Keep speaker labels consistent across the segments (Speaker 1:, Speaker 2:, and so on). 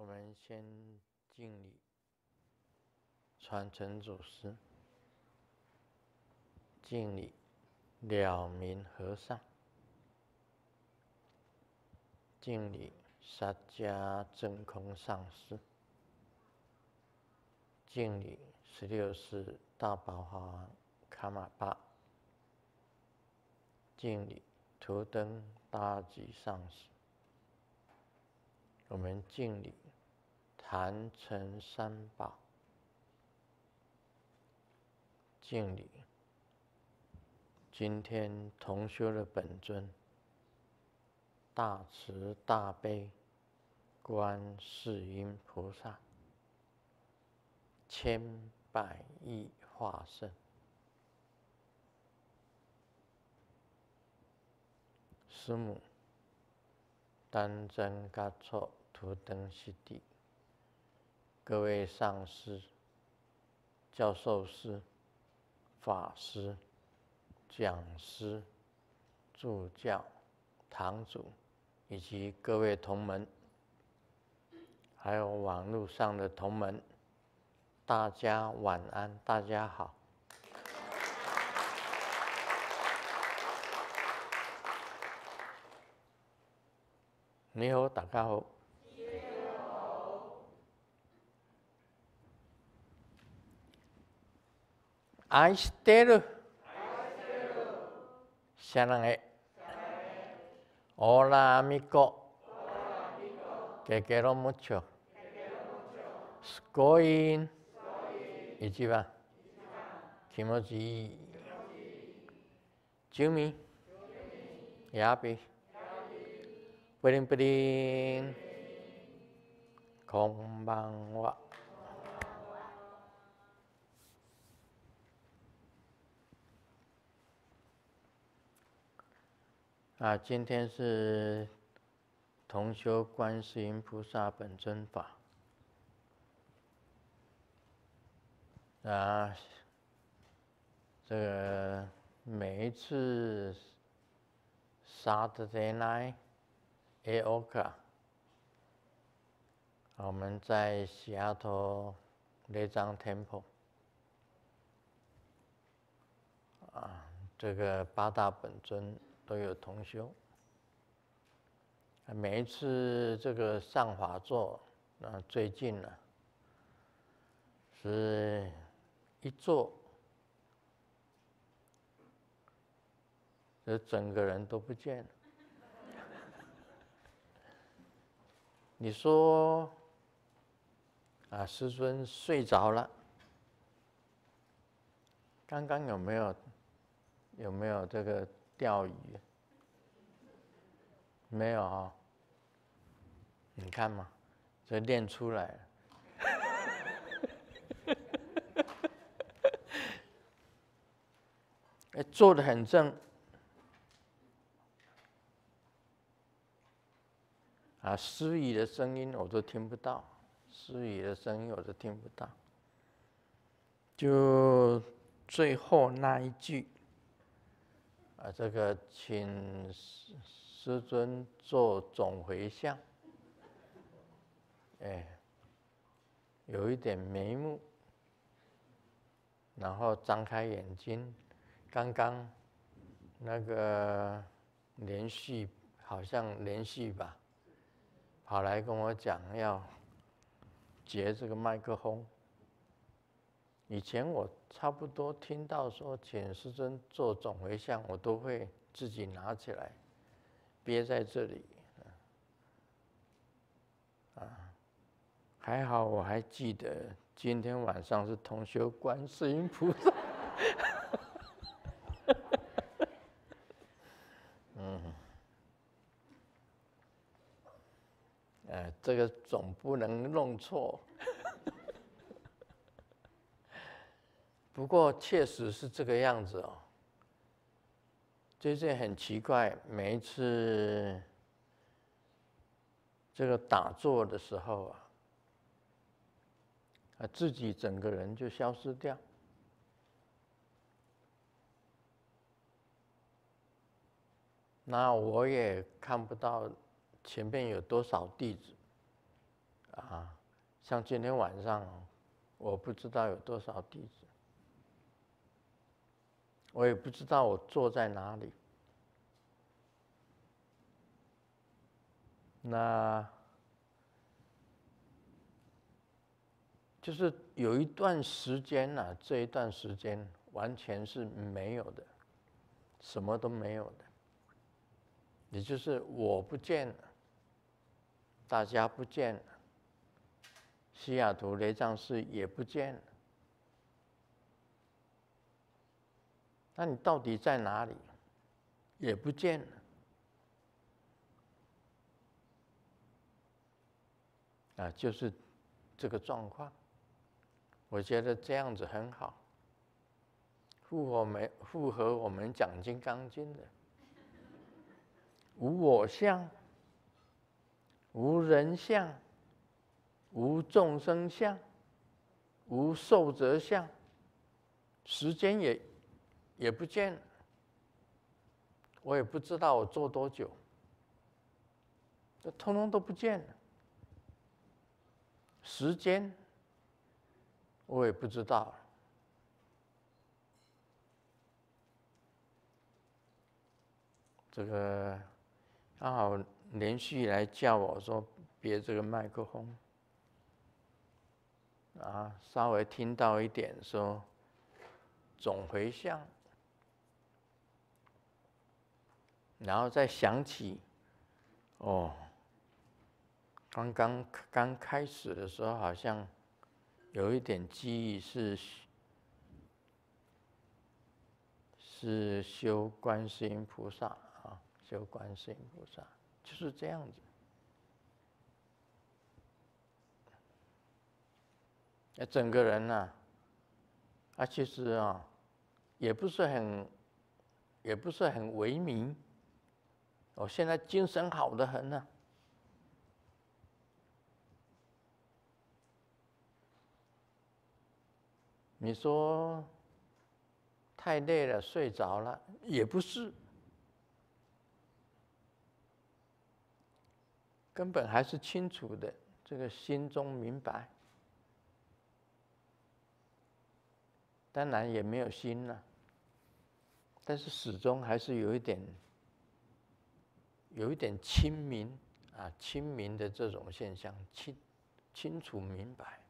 Speaker 1: 我们先敬礼，传承祖师，敬礼了明和尚，敬礼萨迦真空上师，敬礼十六世大宝法王卡玛巴，敬礼图登大吉上师，我们敬礼。坛城三宝，敬礼。今天同修的本尊，大慈大悲。观世音菩萨，千百亿化身，师母，丹真嘎措图登西地。各位上师、教授师、法师、讲师、助教、堂主，以及各位同门，还有网络上的同门，大家晚安，大家好。你好，大家好。愛してる。シャラゲ。オラアミコ。ケケロムチョ。すごい。一番。気持ちいい。住民。やび。プリンプリン。こんばんは。啊，今天是同修观世音菩萨本尊法啊。这个每一次 Saturday night a o k a 我们在西雅图雷藏 Temple 啊，这个八大本尊。都有同修，每一次这个上法座，啊最近呢，是一坐，这整个人都不见了。你说，啊，师尊睡着了，刚刚有没有，有没有这个？钓鱼。没有啊？你看嘛，这练出来了，哎，坐的很正。啊，诗语的声音我都听不到，诗语的声音我都听不到，就最后那一句。啊，这个请师师尊做总回向，哎，有一点眉目，然后张开眼睛，刚刚那个连续好像连续吧，跑来跟我讲要接这个麦克风。以前我差不多听到说请师尊做总回向，我都会自己拿起来憋在这里，啊，还好我还记得今天晚上是同修观世音菩萨，嗯，呃，这个总不能弄错。不过确实是这个样子哦。最近很奇怪，每一次这个打坐的时候啊，啊自己整个人就消失掉。那我也看不到前面有多少弟子啊，像今天晚上，我不知道有多少弟子，我也不知道我坐在哪里。那，就是有一段时间呢，这一段时间完全是没有的，什么都没有的，也就是我不见了，大家不见了，西雅图雷藏寺也不见了，那你到底在哪里？也不见了。啊，就是这个状况，我觉得这样子很好，符合我们符合我们讲《金刚经》的，无我相，无人相，无众生相，无寿者相，时间也也不见，我也不知道我做多久，这通通都不见了。时间，我也不知道。这个刚好连续来叫我说别这个麦克风，啊，稍微听到一点说总回向，然后再想起，哦。刚刚刚开始的时候，好像有一点记忆是是修观世音菩萨啊，修观世音菩萨就是这样子。那整个人呢，啊，其实啊，也不是很，也不是很萎靡。我现在精神好的很呢。你说太累了，睡着了也不是，根本还是清楚的，这个心中明白，当然也没有心了，但是始终还是有一点，有一点清明啊，清明的这种现象，清清楚明白。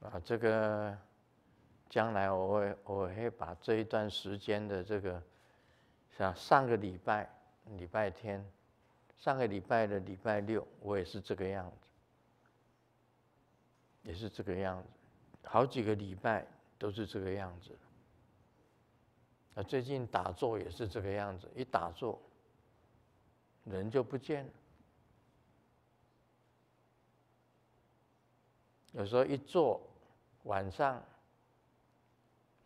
Speaker 1: 啊，这个将来我会我会把这一段时间的这个，像上个礼拜礼拜天，上个礼拜的礼拜六，我也是这个样子，也是这个样子，好几个礼拜都是这个样子。啊，最近打坐也是这个样子，一打坐，人就不见了。有时候一坐。晚上，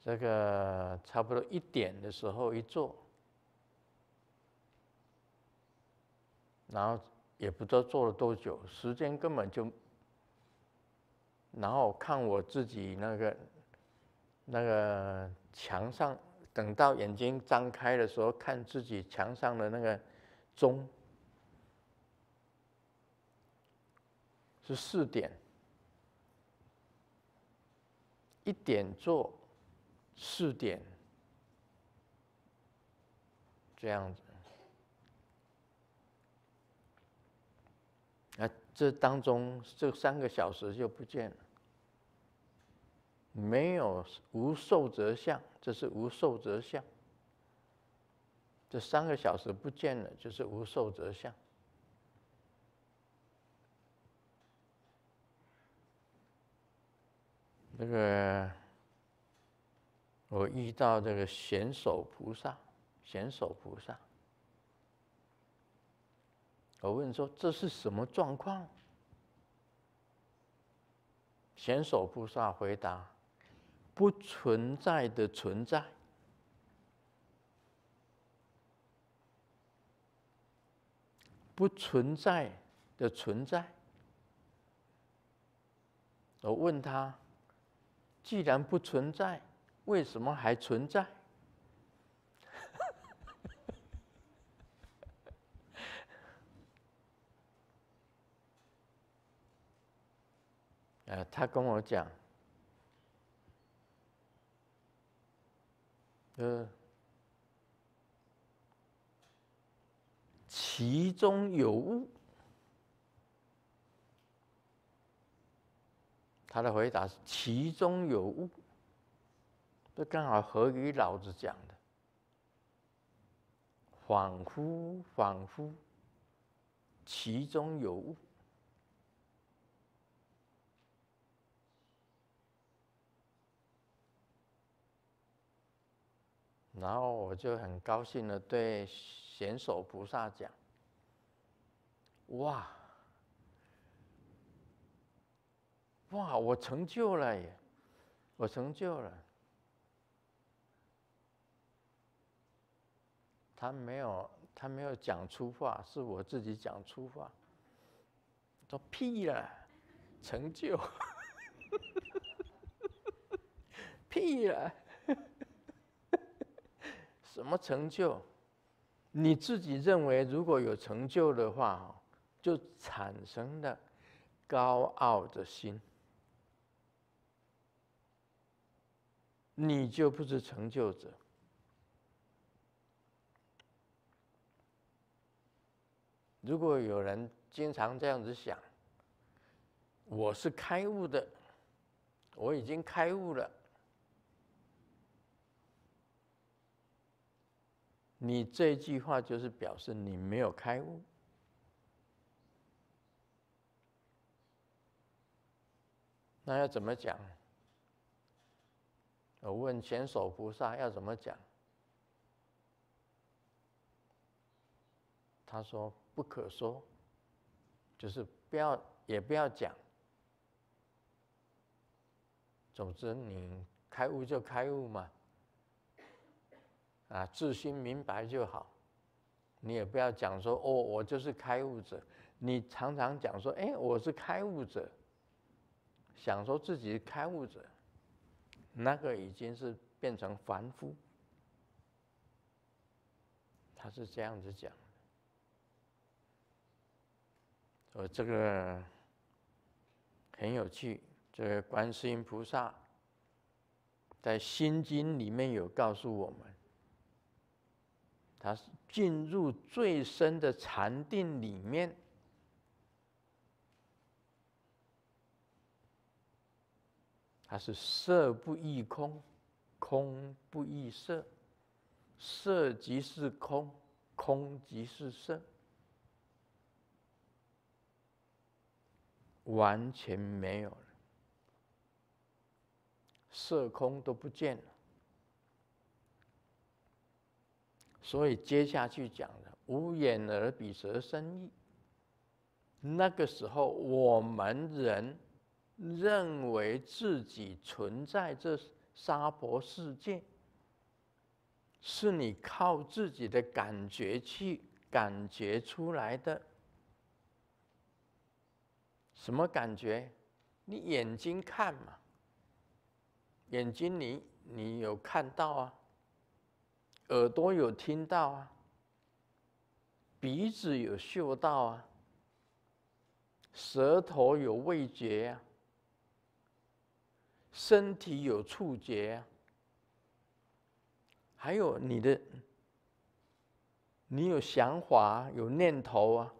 Speaker 1: 这个差不多一点的时候一坐，然后也不知道坐了多久，时间根本就，然后看我自己那个那个墙上，等到眼睛张开的时候，看自己墙上的那个钟是四点。一点做，四点，这样子。啊，这当中这三个小时就不见了，没有无受则相，这是无受则相。这三个小时不见了，就是无受则相。这个我遇到这个贤手菩萨，贤手菩萨，我问说这是什么状况？贤手菩萨回答：不存在的存在。不存在的存在。我问他既然不存在为什么还存在？呃他跟我讲呃，其中有物。他的回答是：其中有物，这刚好合于老子讲的。恍惚，恍惚，其中有物。然后我就很高兴的对贤首菩萨讲：“哇，哇，我成就了耶！我成就了。”他没有，他没有讲粗话，是我自己讲粗话。说屁了，成就，屁了，什么成就？你自己认为如果有成就的话，就产生了高傲的心，你就不是成就者。如果有人经常这样子想，我是开悟的，我已经开悟了，你这句话就是表示你没有开悟。那要怎么讲？我问前首菩萨要怎么讲？他说。不可说，就是不要，也不要讲。总之，你开悟就开悟嘛，啊，自心明白就好。你也不要讲说哦，我就是开悟者。你常常讲说，哎，我是开悟者，想说自己是开悟者，那个已经是变成凡夫。他是这样子讲。呃，这个很有趣。这个观世音菩萨在《心经》里面有告诉我们，他进入最深的禅定里面，他是色不异空，空不异色，色即是空，空即是色。完全没有了，色空都不见了。所以接下去讲的“无眼耳鼻舌身意”，那个时候我们人认为自己存在这娑婆世界，是你靠自己的感觉去感觉出来的。什么感觉？你眼睛看嘛，眼睛你你有看到啊，耳朵有听到啊，鼻子有嗅到啊，舌头有味觉啊，身体有触觉啊，还有你的，你有想法，有念头啊。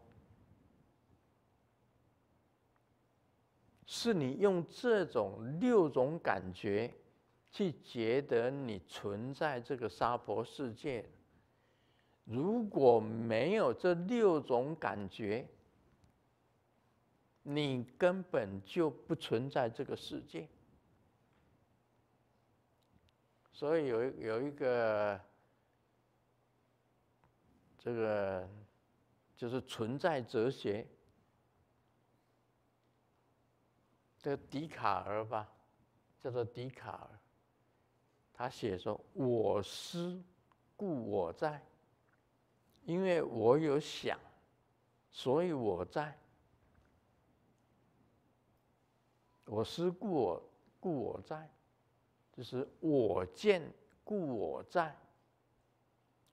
Speaker 1: 是你用这种六种感觉去觉得你存在这个娑婆世界。如果没有这六种感觉，你根本就不存在这个世界。所以有有一个这个就是存在哲学。这个笛卡尔吧，叫做笛卡尔。他写说：“我思故我在，因为我有想，所以我在。我思故我故我在，就是我见故我在，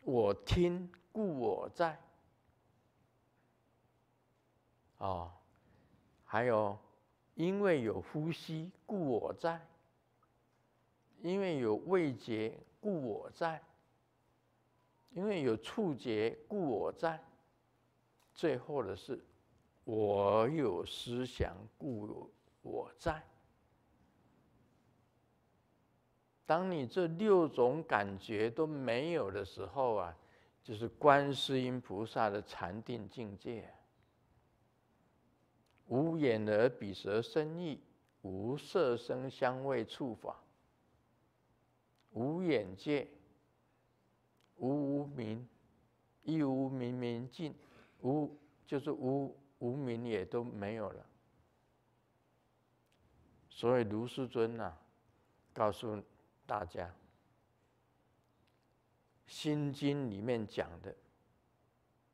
Speaker 1: 我听故我在。哦，还有。”因为有呼吸，故我在；因为有味觉，故我在；因为有触觉，故我在。最后的是，我有思想，故我在。当你这六种感觉都没有的时候啊，就是观世音菩萨的禅定境界。无眼耳鼻舌身意，无色声香味触法，无眼界，无无明，亦无明明尽，无就是无无明也都没有了。所以卢世尊呐，告诉大家，《心经》里面讲的，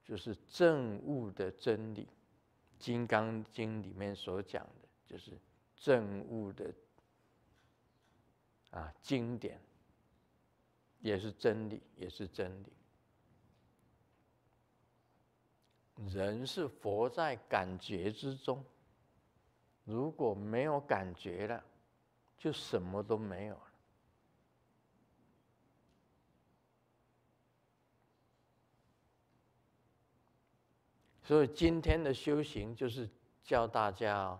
Speaker 1: 就是正悟的真理。《金刚经》里面所讲的，就是正悟的啊经典，也是真理，也是真理。人是活在感觉之中，如果没有感觉了，就什么都没有了。所以今天的修行就是教大家，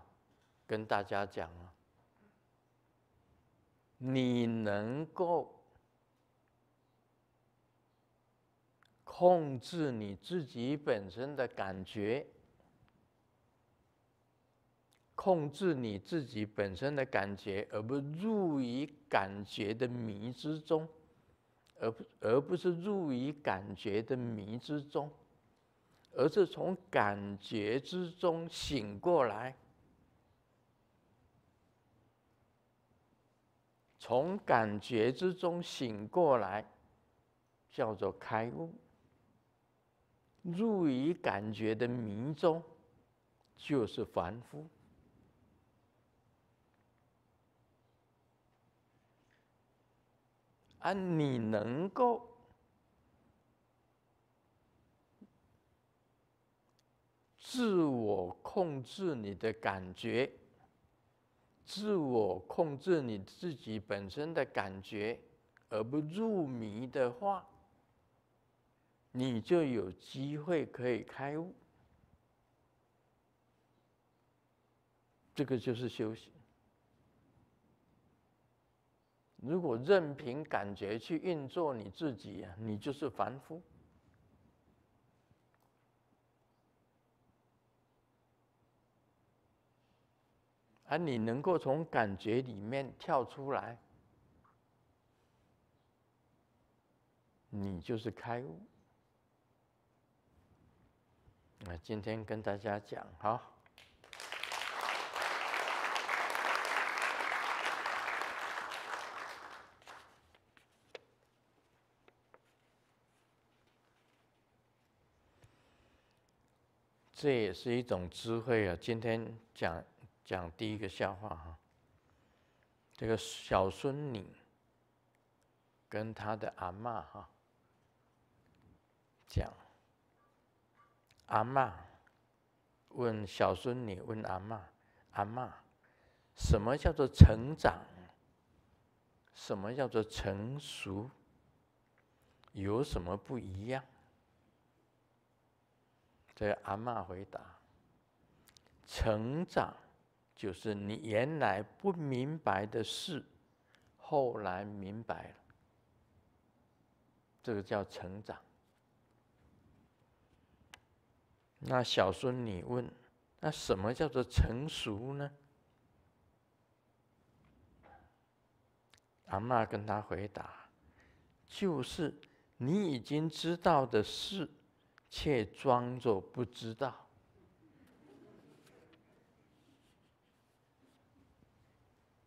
Speaker 1: 跟大家讲啊，你能够控制你自己本身的感觉，控制你自己本身的感觉，而不入于感觉的迷之中，而不而不是入于感觉的迷之中。而是从感觉之中醒过来，从感觉之中醒过来，叫做开悟。入于感觉的迷中，就是凡夫。而你能够。自我控制你的感觉，自我控制你自己本身的感觉，而不入迷的话，你就有机会可以开悟。这个就是修行。如果任凭感觉去运作你自己呀，你就是凡夫。而你能够从感觉里面跳出来，你就是开悟。那今天跟大家讲哈，这也是一种智慧啊。今天讲。讲第一个笑话哈，这个小孙女跟他的阿妈哈讲，阿妈问小孙女问阿妈，阿妈，什么叫做成长？什么叫做成熟？有什么不一样？这阿妈回答，成长。就是你原来不明白的事，后来明白了，这个叫成长。那小孙女问：“那什么叫做成熟呢？”阿妈跟他回答：“就是你已经知道的事，却装作不知道。”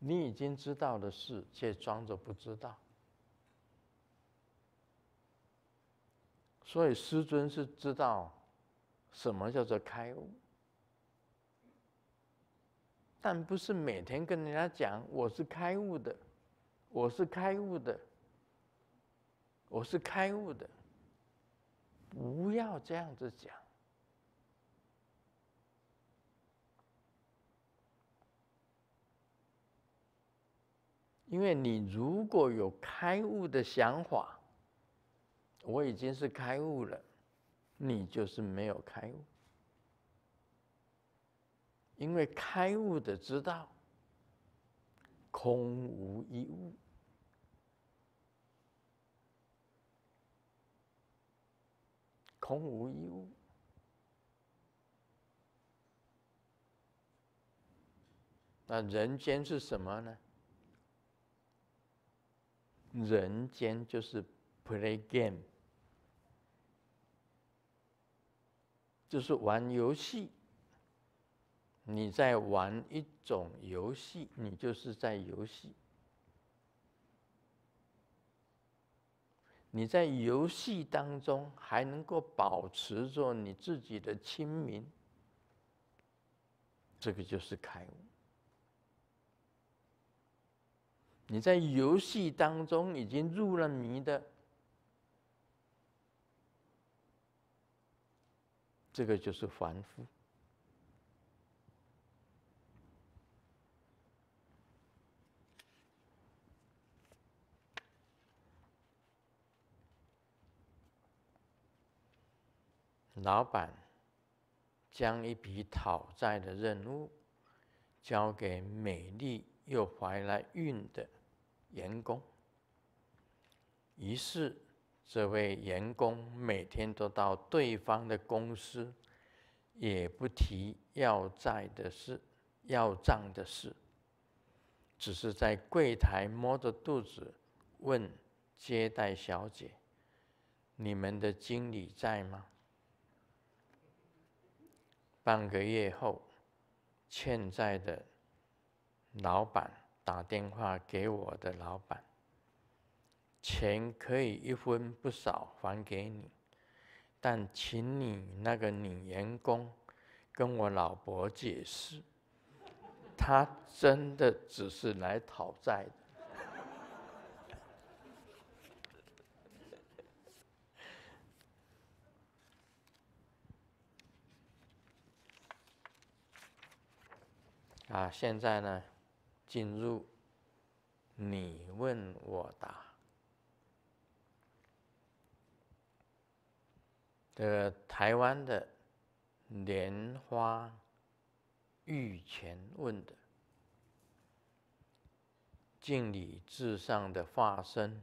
Speaker 1: 你已经知道的事，却装着不知道。所以师尊是知道什么叫做开悟？但不是每天跟人家讲我是开悟的我是开悟的我是开悟的。不要这样子讲。因为你如果有开悟的想法我已经是开悟了。你就是没有开悟。因为开悟的知道，空无一物，空无一物。那人间是什么呢？人间就是 play game，就是玩游戏。你在玩一种游戏，你就是在游戏。你在游戏当中还能够保持着你自己的清明，这个就是开悟。你在游戏当中已经入了迷的，这个就是凡夫。老板将一笔讨债的任务交给美丽又怀了孕的。员工，于是这位员工每天都到对方的公司，也不提要债的事、要账的事，只是在柜台摸着肚子问接待小姐：“你们的经理在吗？”半个月后，欠债的老板。打电话给我的老板，钱可以一分不少还给你，但请你那个女员工跟我老婆解释，她真的只是来讨债的。啊，现在呢？进入你问我答。这个台湾的莲花玉泉问的，敬礼至上的化身，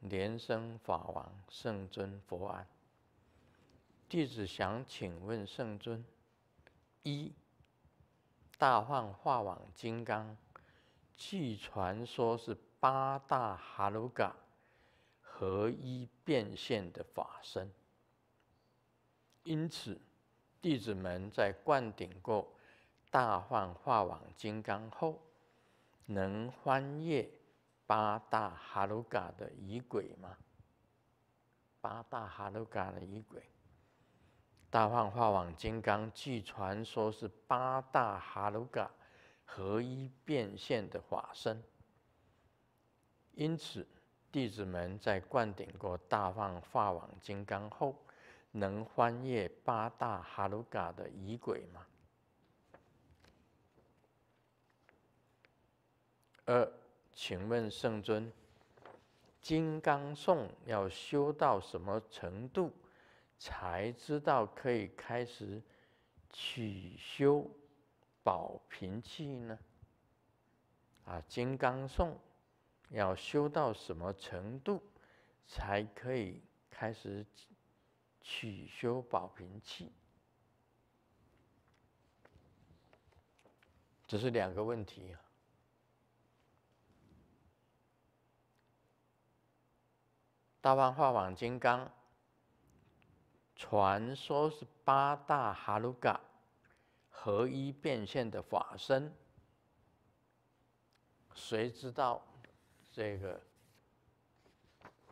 Speaker 1: 莲生法王圣尊佛安。弟子想请问圣尊：一。大幻化网金刚，据传说是八大哈鲁嘎合一变现的法身，因此弟子们在灌顶过大幻化网金刚后，能翻越八大哈鲁嘎的仪轨吗？八大哈鲁嘎的仪轨。大幻化网金刚，据传说是八大哈鲁嘎合一变现的法身，因此弟子们在灌顶过大幻化网金刚后，能翻越八大哈鲁嘎的仪轨吗？二，请问圣尊，金刚颂要修到什么程度？才知道可以开始取修保平气呢？啊，金刚颂要修到什么程度才可以开始取修保平气？这是两个问题啊。大万化网金刚。传说是八大哈鲁嘎合一变现的法身，谁知道这个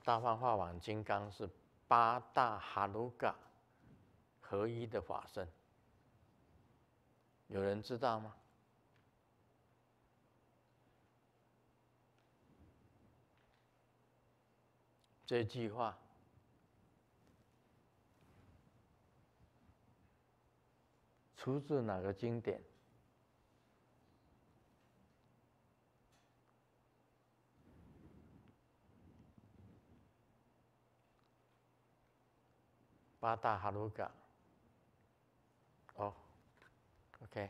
Speaker 1: 大幻化网金刚是八大哈鲁嘎合一的法身？有人知道吗？这句话。出自哪个经典？八大哈鲁嘎。哦，OK。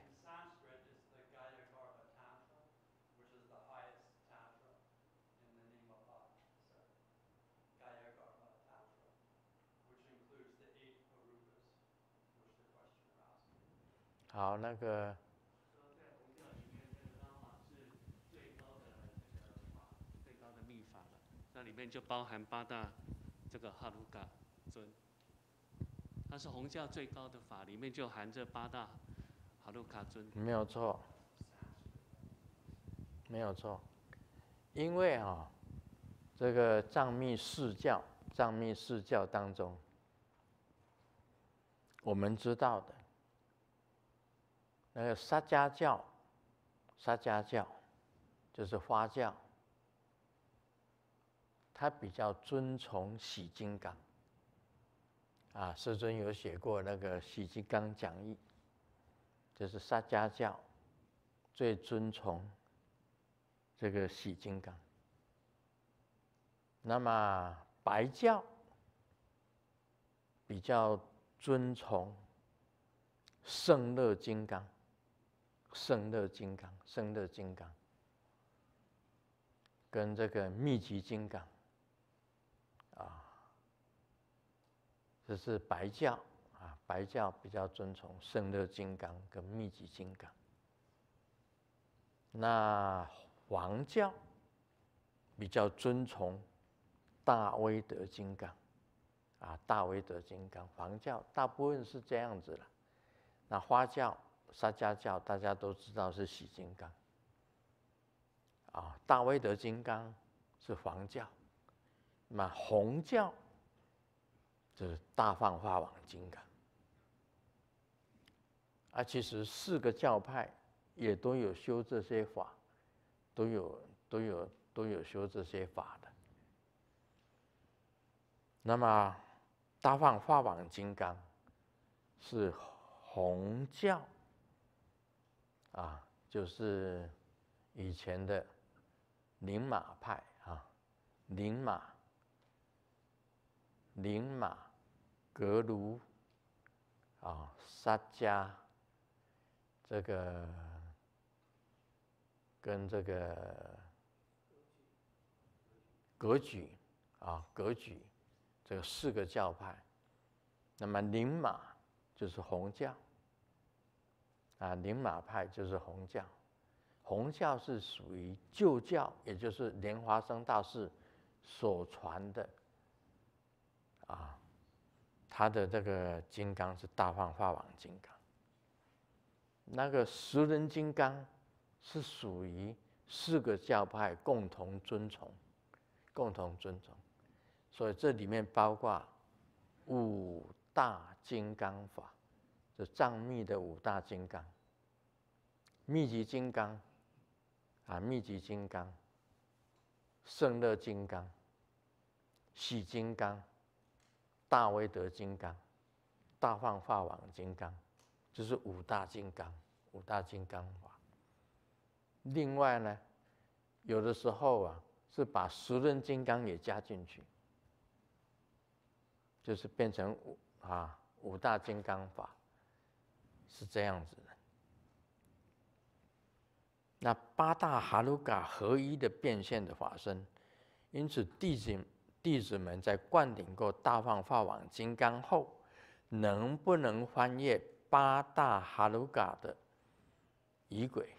Speaker 1: 好，那个。
Speaker 2: 那里面就包含八大这个哈鲁嘎尊，它是红教最高的法，里面就含着八大哈鲁卡尊。
Speaker 1: 没有错，没有错，因为啊，这个藏密四教，藏密四教当中，我们知道的。那个沙迦教，沙迦教就是花教，他比较尊崇喜金刚。啊，师尊有写过那个喜金刚讲义，就是沙迦教最尊崇这个喜金刚。那么白教比较尊崇圣乐金刚。圣乐金刚，圣乐金刚，跟这个密集金刚，这是白教啊，白教比较尊崇圣乐金刚跟密集金刚。那黄教比较尊崇大威德金刚，啊，大威德金刚，黄教大部分是这样子了。那花教。沙迦教大家都知道是喜金刚，啊，大威德金刚是黄教，那红教就是大放化王金刚，啊，其实四个教派也都有修这些法，都有都有都有修这些法的。那么大放化王金刚是红教。啊，就是以前的宁玛派啊，宁玛、宁玛、格卢啊、沙迦，这个跟这个格举啊，格举这个四个教派，那么宁玛就是红教。啊，宁玛派就是红教，红教是属于旧教，也就是莲花生大师所传的。啊，他的这个金刚是大放化王金刚。那个十人金刚是属于四个教派共同尊崇、共同尊崇，所以这里面包括五大金刚法。这藏密的五大金刚，密集金刚，啊，密集金刚，圣乐金刚，喜金刚，大威德金刚，大放化王金刚，就是五大金刚，五大金刚法。另外呢，有的时候啊，是把十人金刚也加进去，就是变成五啊五大金刚法。是这样子的。那八大哈鲁嘎合一的变现的法身，因此弟子弟子们在灌顶过大放法王金刚后，能不能翻越八大哈鲁嘎的仪轨？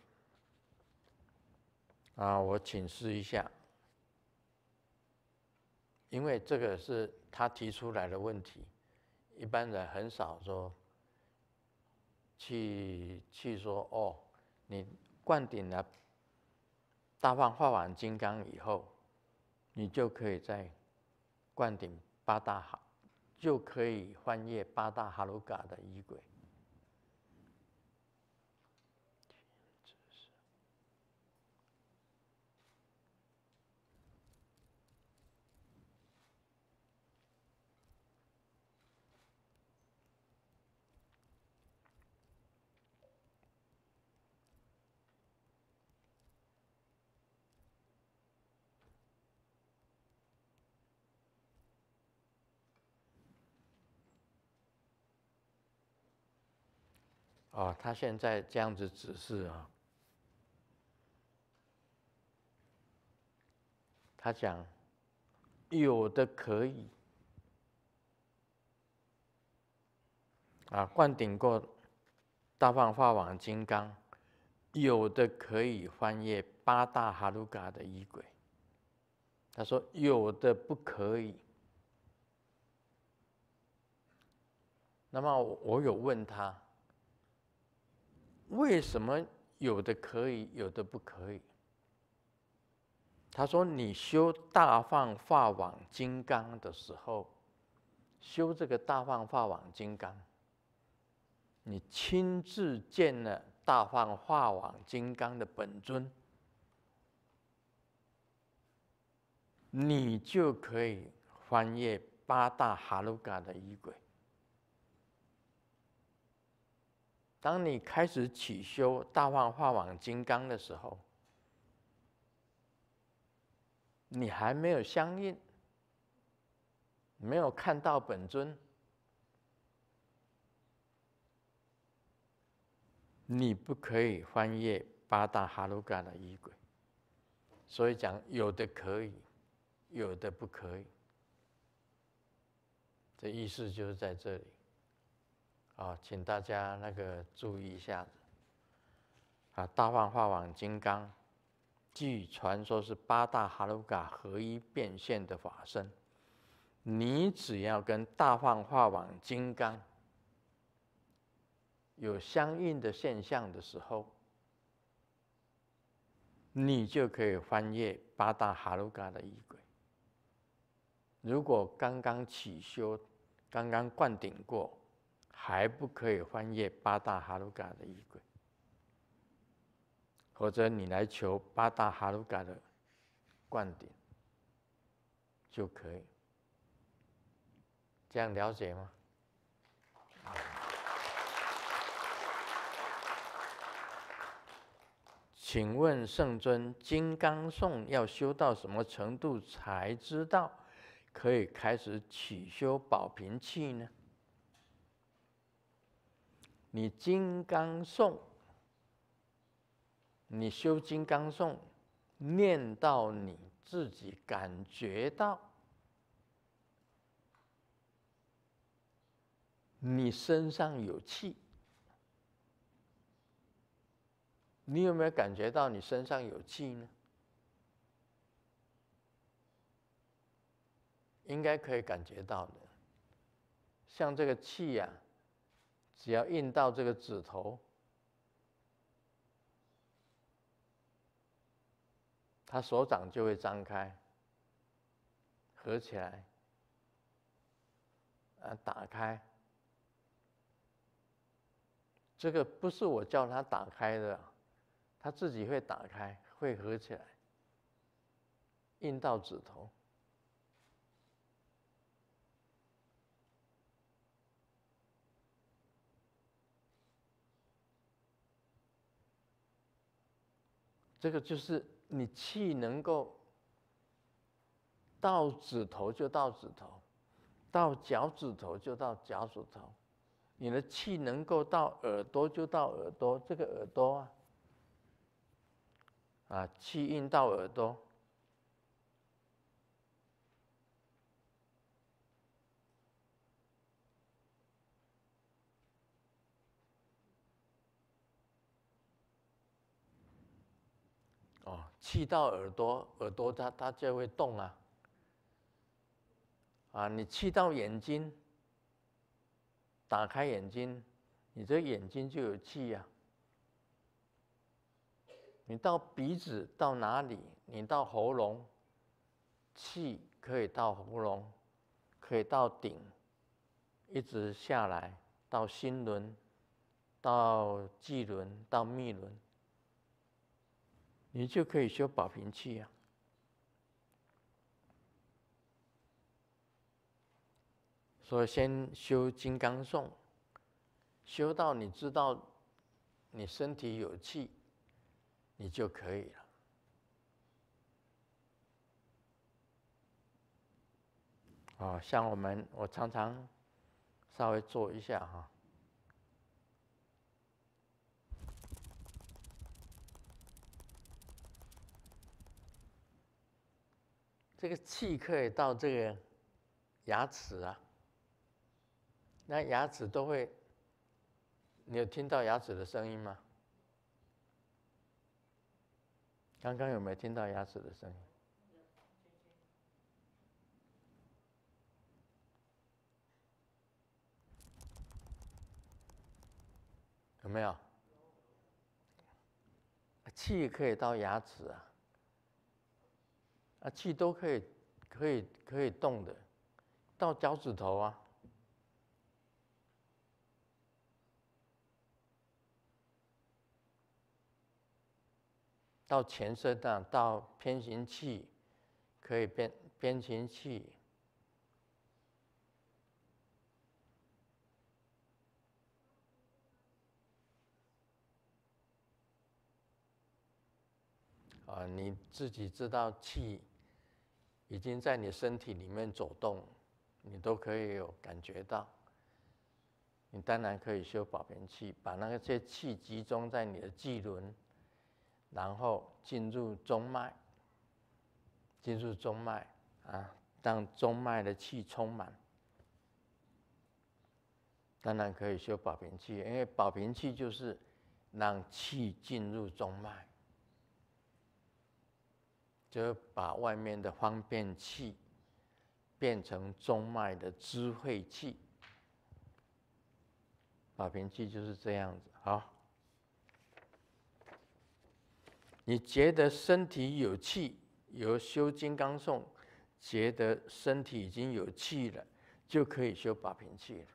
Speaker 1: 啊，我请示一下，因为这个是他提出来的问题，一般人很少说。去去说哦，你灌顶了大放化王金刚以后，你就可以在灌顶八大哈，就可以翻越八大哈鲁嘎的仪轨。哦，他现在这样子指示啊，他讲有的可以啊，灌顶过大放法王金刚，有的可以翻阅八大哈鲁嘎的仪轨。他说有的不可以。那么我有问他，为什么有的可以，有的不可以？他说：“你修大放法网金刚的时候，修这个大放法网金刚，你亲自见了大放法网金刚的本尊，你就可以翻阅八大哈鲁嘎的仪轨。”当你开始起修大放化网金刚的时候，你还没有相应，没有看到本尊，你不可以翻阅八大哈鲁嘎的衣轨。所以讲有的可以，有的不可以。这意思就是在这里。啊，请大家那个注意一下。啊，大幻化网金刚，据传说是八大哈鲁嘎合一变现的法身。你只要跟大幻化网金刚有相应的现象的时候，你就可以翻阅八大哈鲁嘎的仪轨。如果刚刚起修，刚刚灌顶过。还不可以翻阅八大哈鲁嘎的衣柜，或者你来求八大哈鲁嘎的灌顶就可以。这样了解吗？请问圣尊，金刚颂要修到什么程度才知道可以开始起修保平器呢？你金刚颂，你修金刚颂，念到你自己感觉到，你身上有气，你有没有感觉到你身上有气呢？应该可以感觉到的，像这个气呀。只要印到这个指头，他手掌就会张开、合起来，啊，打开。这个不是我叫他打开的，他自己会打开、会合起来，印到指头。这个就是你气能够到指头就到指头，到脚趾头就到脚趾头，你的气能够到耳朵就到耳朵，这个耳朵啊，啊，气运到耳朵。哦气到耳朵，耳朵它它就会动啊。啊，你气到眼睛，打开眼睛，你这眼睛就有气呀。你到鼻子到哪里？你到喉咙，气可以到喉咙，可以到顶，一直下来到心轮，到际轮，到密轮。你就可以修保平气呀。所以先修金刚颂，修到你知道你身体有气，你就可以了。啊，像我们，我常常稍微做一下哈。这个气可以到这个牙齿啊，那牙齿都会，你有听到牙齿的声音吗？刚刚有没有听到牙齿的声音？有没有？气可以到牙齿啊，啊，气都可以，可以可以动的，到脚趾头啊，到前身的到偏行气，可以变偏行气。啊，你自己知道气已经在你身体里面走动，你都可以有感觉到。你当然可以修保平气，把那个些气集中在你的气轮，然后进入中脉，进入中脉啊，让中脉的气充满。当然可以修保平气，因为保平气就是让气进入中脉。就把外面的方便气变成中脉的智慧气，把平气就是这样子。好，你觉得身体有气，有修金刚颂，觉得身体已经有气了，就可以修把平气了。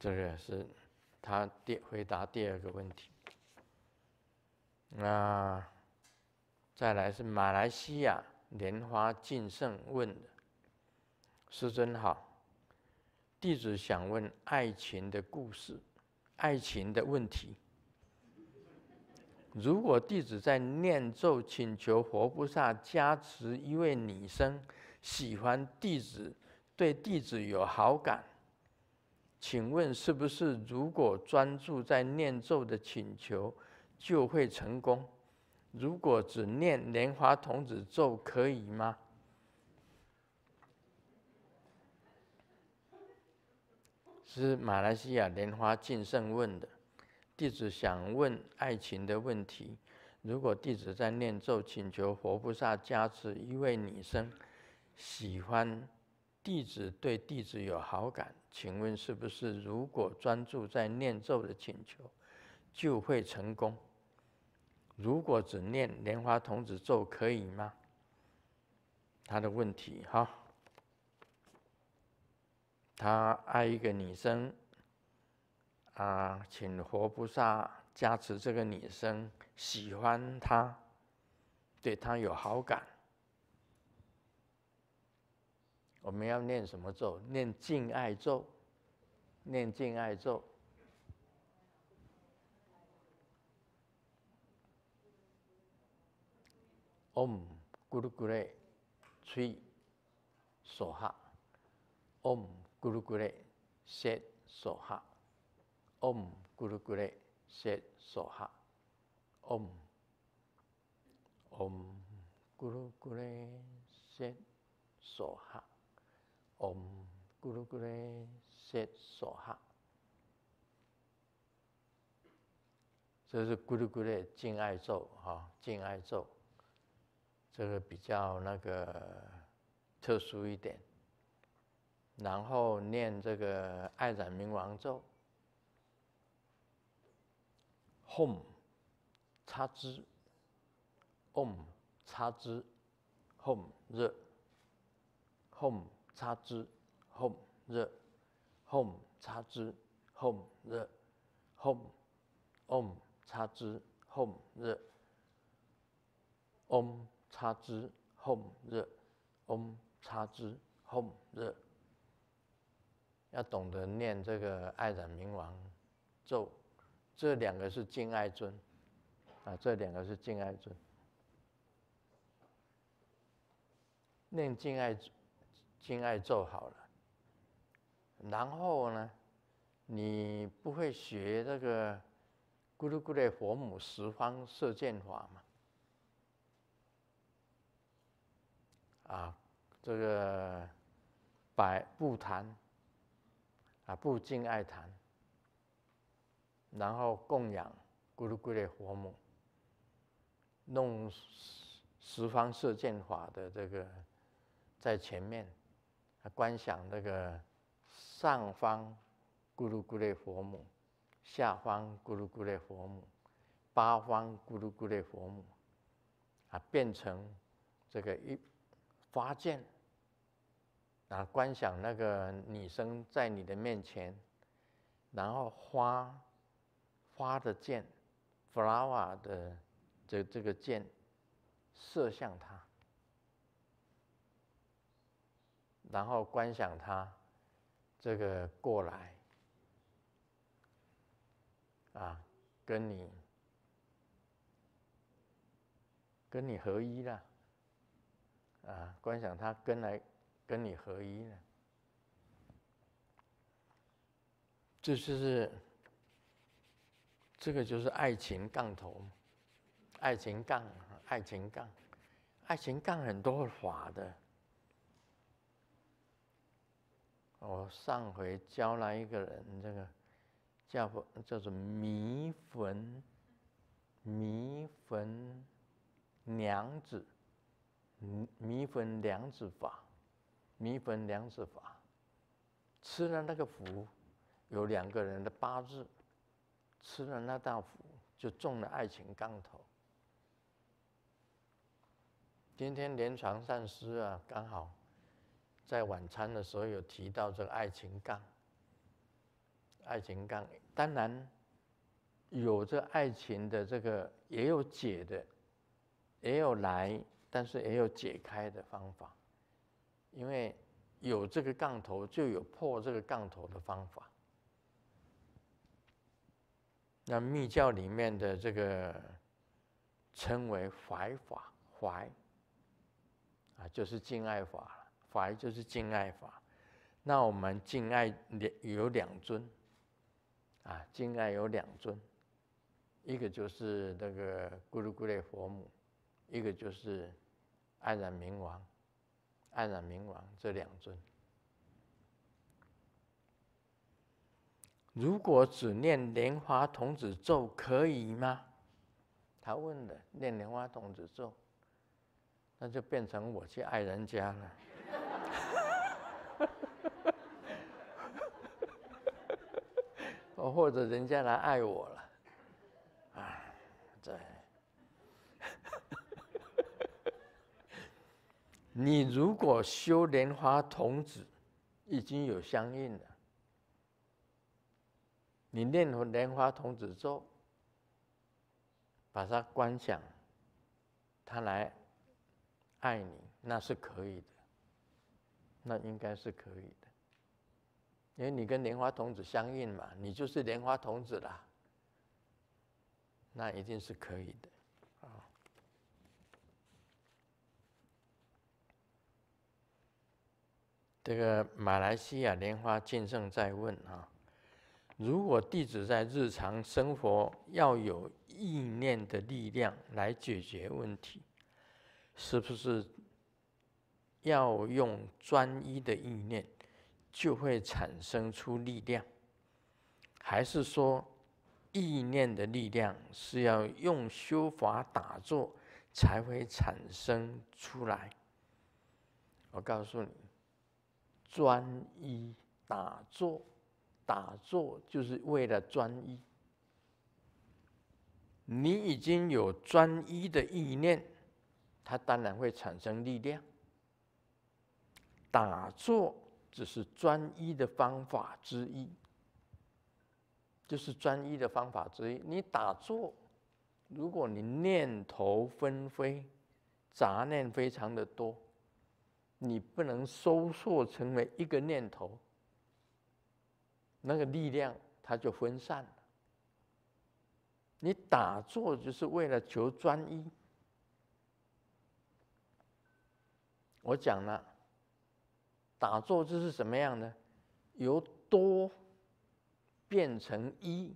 Speaker 1: 这个是他第回答第二个问题。那。再来是马来西亚莲花净圣问的，师尊好，弟子想问爱情的故事，爱情的问题。如果弟子在念咒请求佛菩萨加持一位女生，喜欢弟子，对弟子有好感，请问是不是如果专注在念咒的请求，就会成功？如果只念莲花童子咒可以吗？是马来西亚莲花净圣问的弟子想问爱情的问题。如果弟子在念咒请求佛菩萨加持一位女生，喜欢弟子对弟子有好感，请问是不是如果专注在念咒的请求，就会成功？如果只念莲花童子咒可以吗？他的问题哈，他爱一个女生，啊，请活菩萨加持这个女生喜欢他，对他有好感。我们要念什么咒？念敬爱咒，念敬爱咒。Om Guru Guru Tri Soha Om Guru Guru Set Soha Om Guru Guru Set Soha Om Om Guru Guru Set Soha Om Guru Guru Set Soha 这是咕噜咕噜敬爱咒哈，敬爱咒。这个比较那个特殊一点，然后念这个爱染明王咒，Hom，擦之，Om，擦之，Hom 热，Hom 擦之，Hom 热，Hom 擦之，Hom 热，Hom，Om 擦之，Hom 热，Om。擦之后热嗡擦之后热，要懂得念这个爱染明王咒，这两个是敬爱尊啊，这两个是敬爱尊。念敬爱敬爱咒好了，然后呢，你不会学这个咕噜咕噜佛母十方射箭法吗？啊，这个摆布坛，啊布敬爱坛，然后供养咕噜咕噜佛母，弄十方射箭法的这个在前面，啊观想那个上方咕噜咕噜佛母，下方咕噜咕噜佛母，八方咕噜咕噜佛母。啊，变成这个一发剑，啊，观想那个女生在你的面前，然后花花的剑，flower 的这这个箭射向她，然后观想他这个过来，啊，跟你。跟你合一了，啊，观想他跟来跟你合一了，这就是这个就是爱情杠头，爱情杠，爱情杠，爱情杠很多法的。我上回教了一个人，这个叫不叫做迷魂，迷魂。娘子，迷迷魂娘子法，米粉娘子法，吃了那个符，有两个人的八字，吃了那道符就中了爱情杠头。今天连床上师啊，刚好在晚餐的时候有提到这个爱情杠，爱情杠，当然有这爱情的这个也有解的。也有来，但是也有解开的方法，因为有这个杠头，就有破这个杠头的方法。那密教里面的这个称为怀法，怀啊就是敬爱法，怀就是敬爱法。那我们敬爱两有两尊，啊敬爱有两尊，一个就是那个咕噜咕噜佛母。一个就是安然明王，安然明王这两尊。如果只念莲花童子咒可以吗？他问的，念莲花童子咒，那就变成我去爱人家了，或者人家来爱我了，啊，这。你如果修莲花童子，已经有相应的，你念莲花童子咒，把它观想，他来爱你，那是可以的，那应该是可以的，因为你跟莲花童子相应嘛，你就是莲花童子啦，那一定是可以的。这个马来西亚莲花剑圣在问啊，如果弟子在日常生活要有意念的力量来解决问题，是不是要用专一的意念就会产生出力量？还是说意念的力量是要用修法打坐才会产生出来？我告诉你。专一打坐，打坐就是为了专一。你已经有专一的意念，它当然会产生力量。打坐只是专一的方法之一，就是专一的方法之一。你打坐，如果你念头纷飞，杂念非常的多。你不能收缩成为一个念头，那个力量它就分散了。你打坐就是为了求专一。我讲了，打坐就是什么样呢？由多变成一，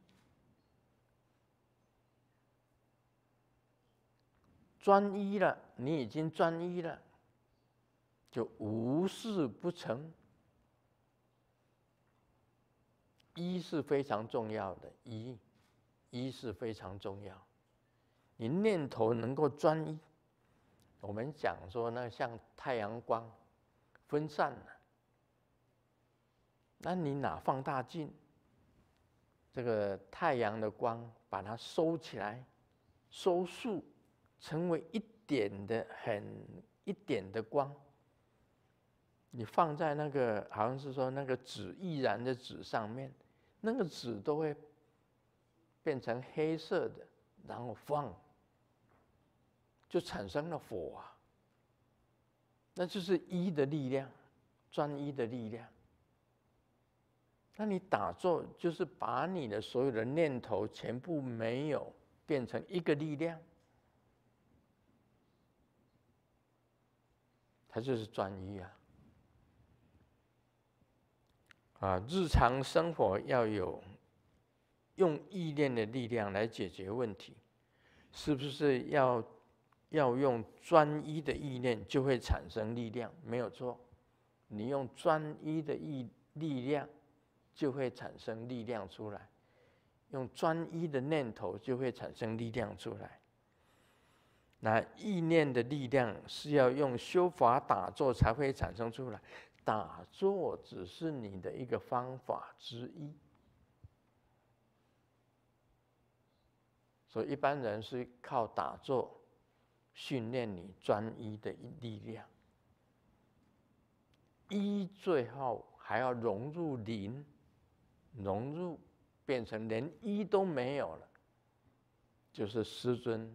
Speaker 1: 专一了，你已经专一了。就无事不成。一是非常重要的，一，一是非常重要。你念头能够专一，我们讲说那像太阳光分散了，那你哪放大镜？这个太阳的光把它收起来，收束，成为一点的很一点的光。你放在那个好像是说那个纸易燃的纸上面。那个纸都会变成黑色的，然后放，就产生了火啊。那就是一的力量，专一的力量。那你打坐就是把你的所有的念头全部没有，变成一个力量，它就是专一啊。啊，日常生活要有用意念的力量来解决问题，是不是要要用专一的意念就会产生力量？没有错，你用专一的意力量就会产生力量出来，用专一的念头就会产生力量出来。那意念的力量是要用修法打坐才会产生出来。打坐只是你的一个方法之一，所以一般人是靠打坐训练你专一的力量。一最后还要融入零，融入变成连一都没有了，就是师尊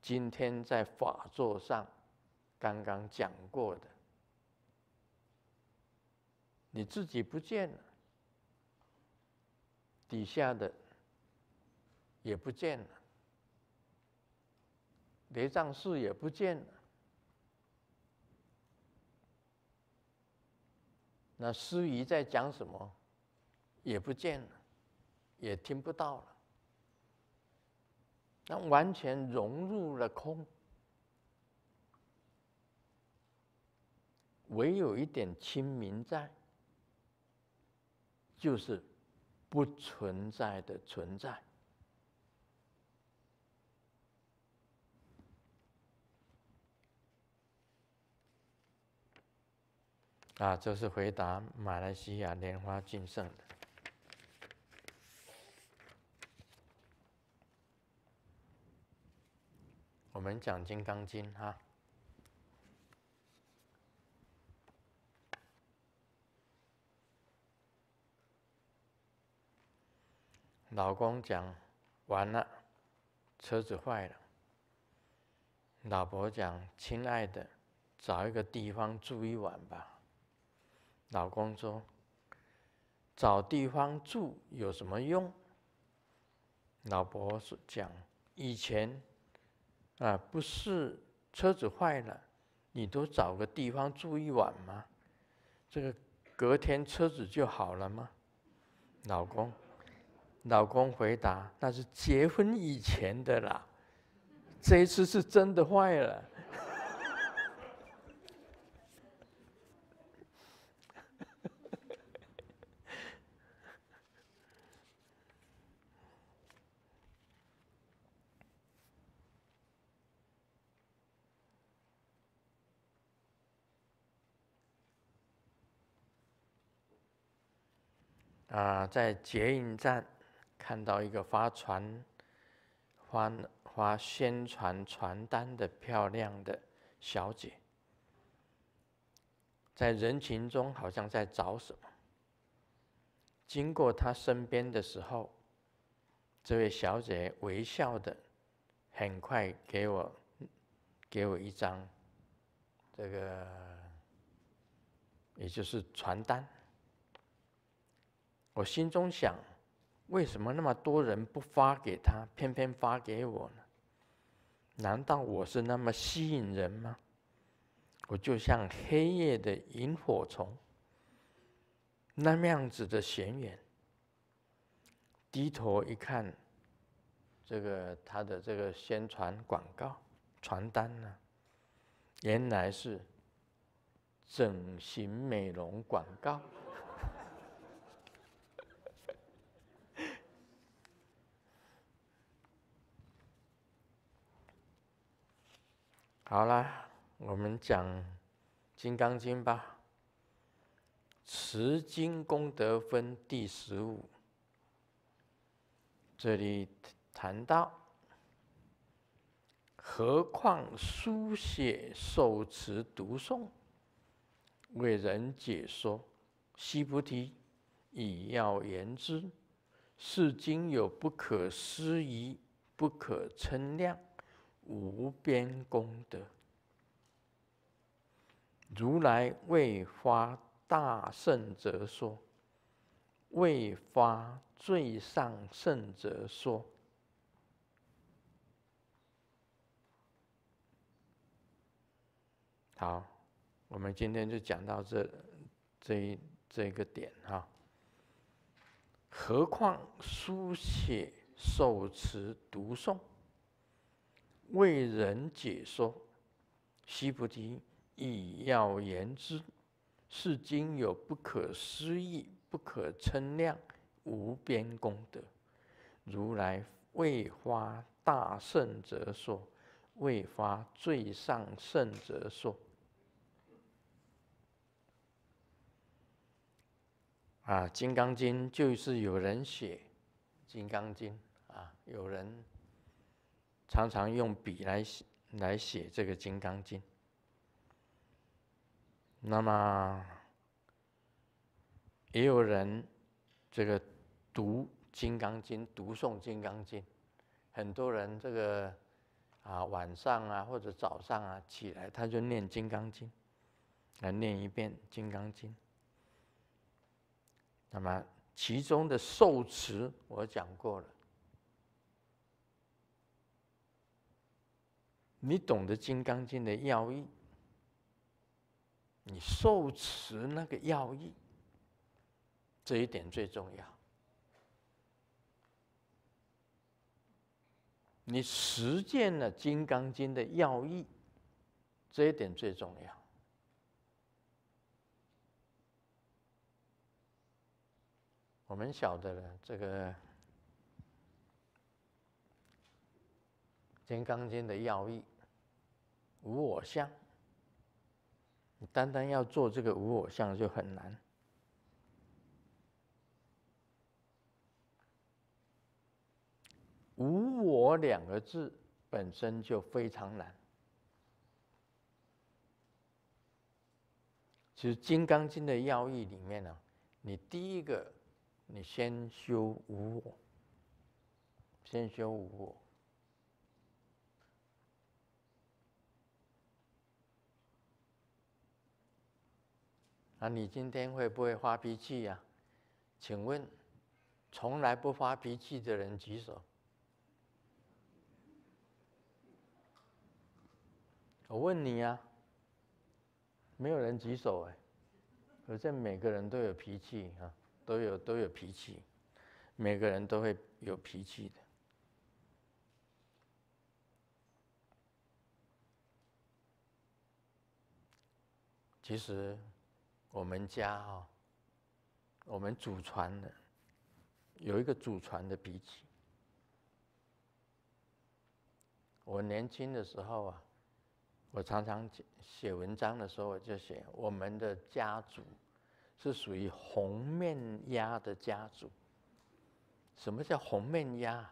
Speaker 1: 今天在法座上刚刚讲过的。你自己不见了，底下的也不见了，雷藏寺也不见了，那师仪在讲什么也不见了，也听不到了，那完全融入了空，唯有一点清明在。就是不存在的存在啊！这是回答马来西亚莲花净圣的。我们讲《金刚经》哈。老公讲完了，车子坏了。老婆讲：“亲爱的，找一个地方住一晚吧。”老公说：“找地方住有什么用？”老婆说：“讲以前啊，不是车子坏了，你都找个地方住一晚吗？这个隔天车子就好了吗？”老公。老公回答：“那是结婚以前的啦，这一次是真的坏了。”啊，在捷运站。看到一个发传、发发宣传传单的漂亮的小姐，在人群中好像在找什么。经过她身边的时候，这位小姐微笑的，很快给我给我一张这个，也就是传单。我心中想。为什么那么多人不发给他，偏偏发给我呢？难道我是那么吸引人吗？我就像黑夜的萤火虫，那么样子的显眼。低头一看，这个他的这个宣传广告传单呢，原来是整形美容广告。好了，我们讲《金刚经》吧。持经功德分第十五，这里谈到，何况书写、受持、读诵，为人解说。须菩提，以要言之，是经有不可思议、不可称量、无边功德。如来为发。大圣者说：“未发最上圣者说。”好，我们今天就讲到这这一这个点哈。何况书写、受持、读诵，为人解说，须菩提，以要言之。是经有不可思议、不可称量、无边功德。如来未发大圣者说，未发最上圣者说。啊，《金刚经》就是有人写《金刚经》啊，有人常常用笔来写来写这个《金刚经》。那么，也有人这个读《金刚经》，读诵《金刚经》，很多人这个啊晚上啊或者早上啊起来，他就念《金刚经》，来念一遍《金刚经》。那么其中的受持我讲过了，你懂得《金刚经》的要义。你受持那个要义，这一点最重要。你实践了《金刚经》的要义，这一点最重要。我们晓得了这个《金刚经》的要义，无我相。你单单要做这个无我相就很难。无我两个字本身就非常难。其实《金刚经》的要义里面呢，你第一个，你先修无我，先修无我。那你今天会不会发脾气呀？请问，从来不发脾气的人举手。我问你呀，没有人举手哎。可是每个人都有脾气啊，都有都有脾气，每个人都会有脾气的。其实。我们家哈，我们祖传的有一个祖传的脾气。我年轻的时候啊，我常常写文章的时候，我就写我们的家族是属于红面鸭的家族。什么叫红面鸭？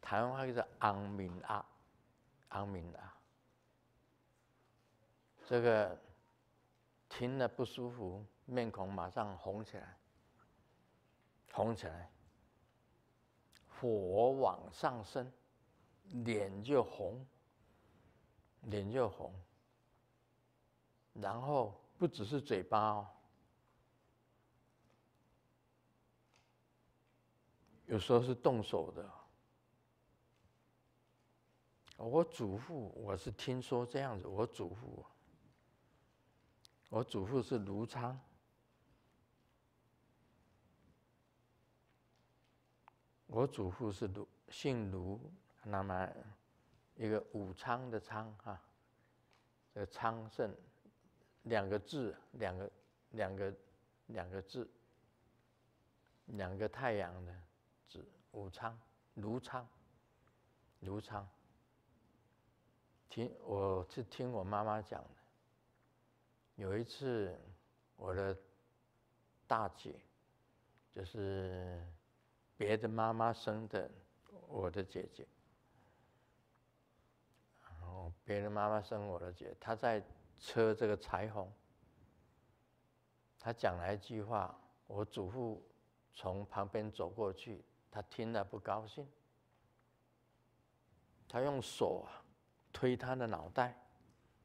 Speaker 1: 台湾话叫昂敏阿，昂敏阿，这个。听了不舒服，面孔马上红起来，红起来，火往上升，脸就红，脸就红，然后不只是嘴巴哦，有时候是动手的。我祖父，我是听说这样子，我祖父。我祖父是卢昌，我祖父是卢，姓卢，那么一个武昌的昌哈，这个昌盛，两个字，两个两个两个字，两个太阳的字，武昌，卢昌，卢昌。听，我是听我妈妈讲的。有一次，我的大姐，就是别的妈妈生的我的姐姐，然后别的妈妈生我的姐，她在车这个彩虹，她讲了一句话，我祖父从旁边走过去，他听了不高兴，他用手啊。推他的脑袋，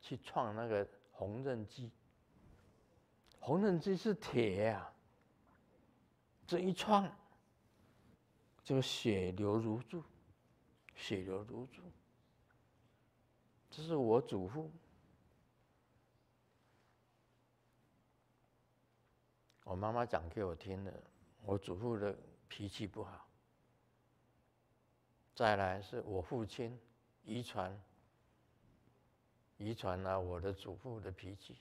Speaker 1: 去撞那个缝纫机。缝纫机是铁呀，这一撞，就血流如注，血流如注。这是我祖父，我妈妈讲给我听的。我祖父的脾气不好，再来是我父亲遗传。遗传了我的祖父的脾气。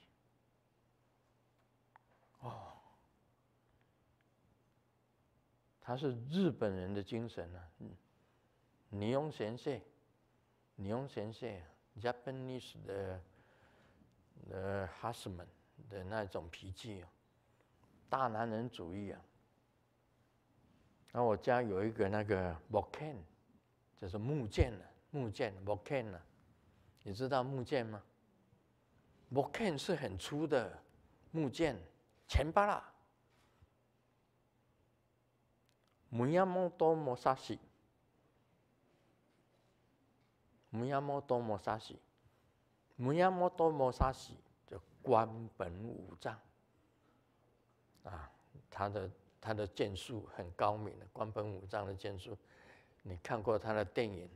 Speaker 1: 哦，他是日本人的精神呢。尼翁先生，尼翁先生，Japanese 的的 husband 的那种脾气啊，大男人主义啊。那我家有一个那个 bocan，就是木剑的木剑 Boken 呢。你知道木剑吗？木剑是很粗的木剑，前巴拉。木亚摩多摩萨西，木亚摩多摩萨西，木亚摩多摩萨西，就关本武藏。啊，他的他的剑术很高明的，关本武藏的剑术，你看过他的电影《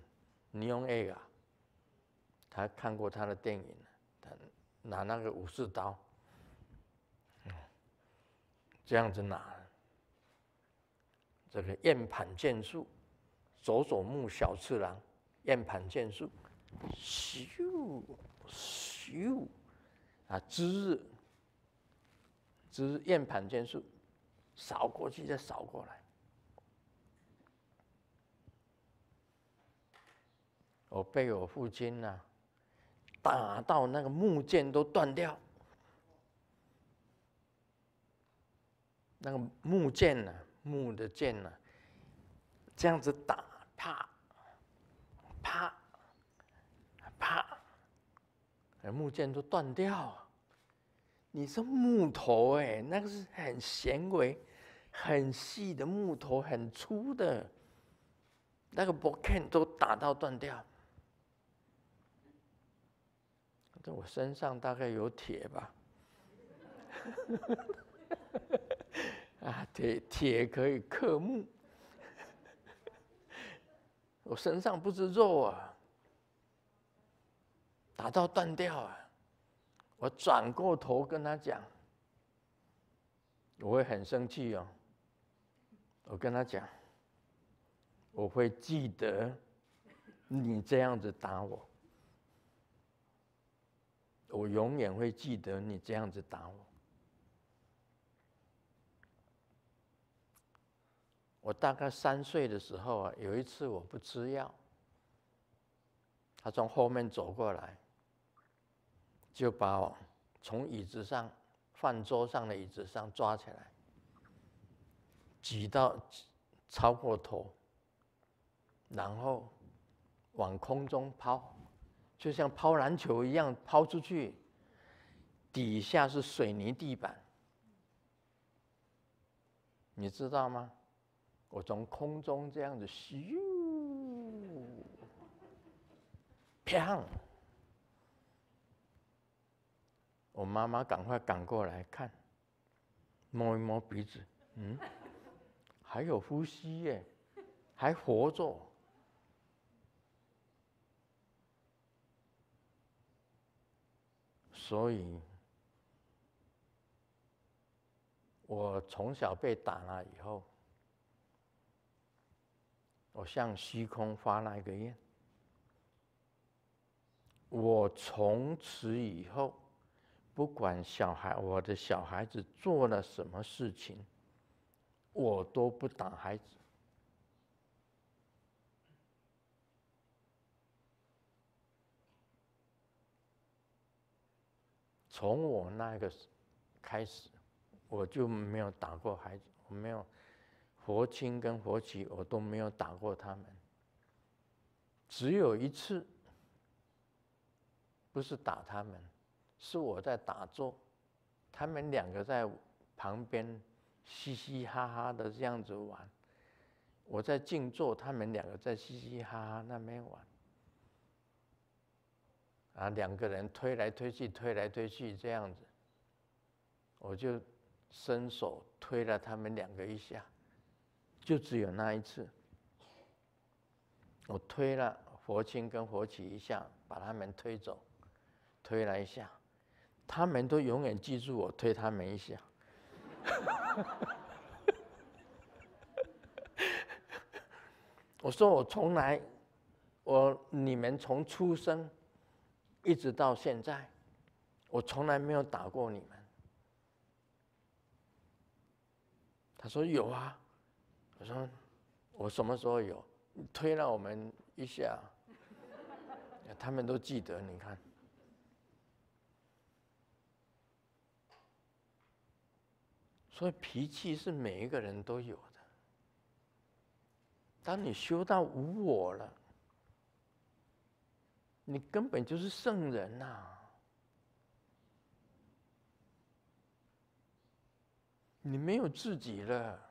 Speaker 1: 尼用 A》啊？他看过他的电影，他拿那个武士刀，这样子拿，这个燕盘剑术，佐佐木小次郎，燕盘剑术，咻咻，啊，之日，之日燕盘剑术，扫过去再扫过来，我被我父亲呐。打到那个木剑都断掉，那个木剑呢，木的剑呢，这样子打，啪，啪，啪，木剑都断掉。你说木头哎，那个是很纤维、很细的木头，很粗的，那个木剑都打到断掉。在我身上大概有铁吧，啊，铁铁可以克木，我身上不是肉啊，打到断掉啊！我转过头跟他讲，我会很生气哦。我跟他讲，我会记得你这样子打我。我永远会记得你这样子打我。我大概三岁的时候啊，有一次我不吃药，他从后面走过来，就把我从椅子上、饭桌上的椅子上抓起来，举到超过头，然后往空中抛。就像抛篮球一样抛出去，底下是水泥地板，你知道吗？我从空中这样子咻，啪！我妈妈赶快赶过来看，摸一摸鼻子，嗯，还有呼吸耶，还活着。所以，我从小被打了以后，我向虚空发了一个愿：我从此以后不管小孩，我的小孩子做了什么事情，我都不打孩子。从我那个开始，我就没有打过孩子，我没有佛亲跟活妻，我都没有打过他们。只有一次，不是打他们，是我在打坐，他们两个在旁边嘻嘻哈哈的这样子玩，我在静坐，他们两个在嘻嘻哈哈那边玩。啊，两个人推来推去，推来推去这样子，我就伸手推了他们两个一下，就只有那一次，我推了佛清跟佛起一下，把他们推走，推了一下，他们都永远记住我推他们一下。我说我从来，我你们从出生。一直到现在，我从来没有打过你们。他说有啊，我说我什么时候有？推了我们一下，他们都记得。你看，所以脾气是每一个人都有的。当你修到无我了。你根本就是圣人呐！你没有自己了，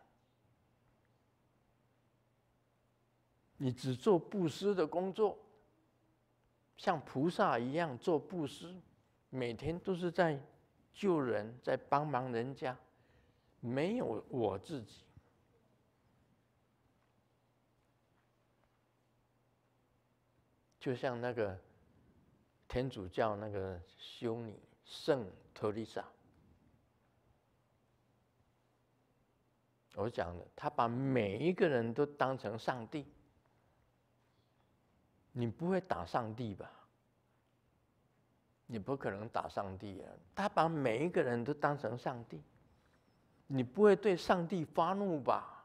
Speaker 1: 你只做布施的工作，像菩萨一样做布施，每天都是在救人，在帮忙人家，没有我自己，就像那个。天主教那个修女圣特丽莎，我讲的，他把每一个人都当成上帝。你不会打上帝吧？你不可能打上帝啊！他把每一个人都当成上帝，你不会对上帝发怒吧？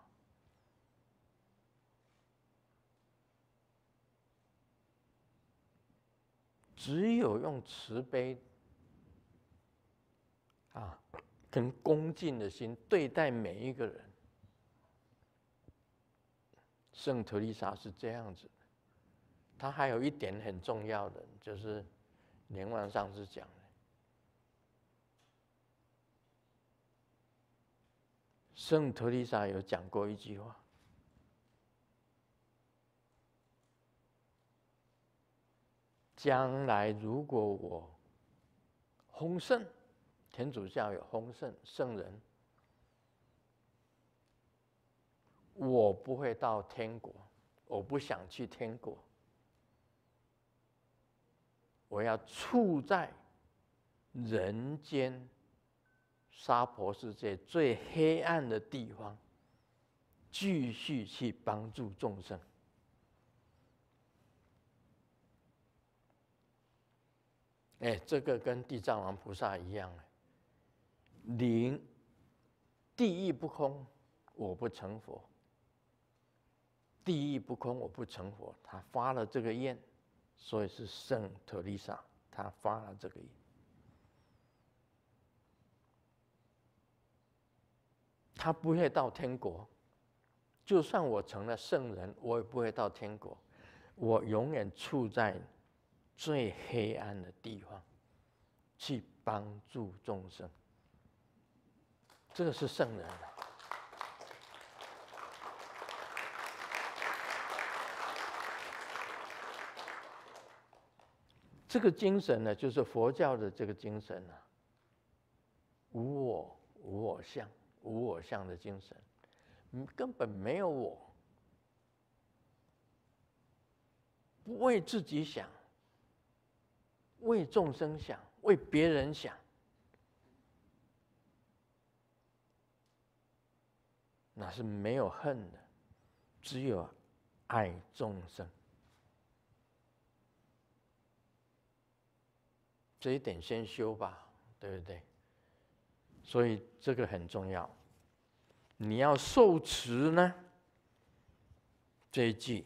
Speaker 1: 只有用慈悲啊，跟恭敬的心对待每一个人。圣特丽莎是这样子，他还有一点很重要的，就是连万上师讲的，圣特丽莎有讲过一句话。将来如果我丰盛，天主教有丰盛圣人，我不会到天国，我不想去天国，我要处在人间娑婆世界最黑暗的地方，继续去帮助众生。哎，这个跟地藏王菩萨一样，灵地狱不空，我不成佛。地狱不空，我不成佛。他发了这个愿，所以是圣特丽莎，他发了这个愿。他不会到天国，就算我成了圣人，我也不会到天国，我永远处在。最黑暗的地方，去帮助众生，这个是圣人。这个精神呢，就是佛教的这个精神啊，无我、无我相、无我相的精神，根本没有我，不为自己想。为众生想，为别人想，那是没有恨的，只有爱众生。这一点先修吧，对不对？所以这个很重要。你要受持呢，这一句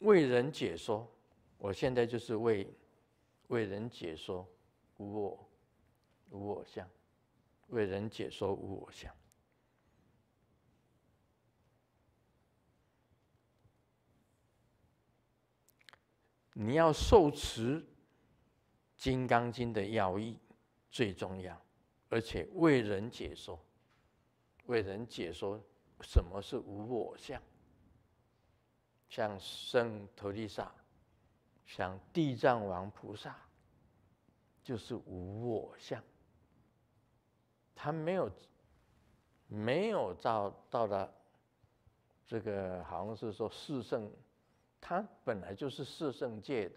Speaker 1: 为人解说，我现在就是为为人解说无我无我相，为人解说无我相。你要受持《金刚经》的要义最重要，而且为人解说，为人解说什么是无我相。像圣陀利萨，像地藏王菩萨，就是无我相。他没有没有到到了这个，好像是说四圣。他本来就是四圣界的，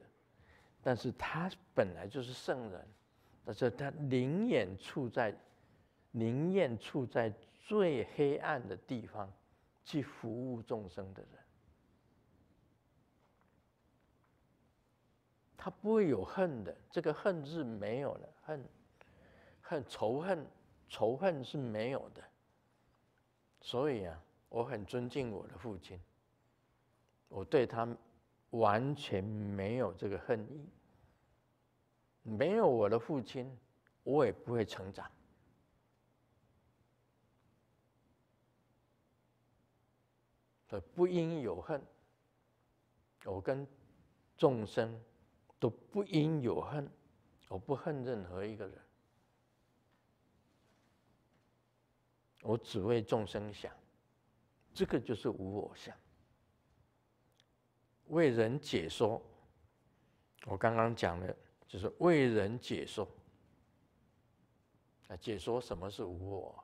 Speaker 1: 但是他本来就是圣人，但是他宁愿处在宁愿处在最黑暗的地方去服务众生的人，他不会有恨的，这个恨是没有的，恨恨仇恨仇恨是没有的，所以啊，我很尊敬我的父亲。我对他完全没有这个恨意，没有我的父亲，我也不会成长。所以不应有恨，我跟众生都不应有恨，我不恨任何一个人，我只为众生想，这个就是无我相。为人解说，我刚刚讲的，就是为人解说。啊，解说什么是无我？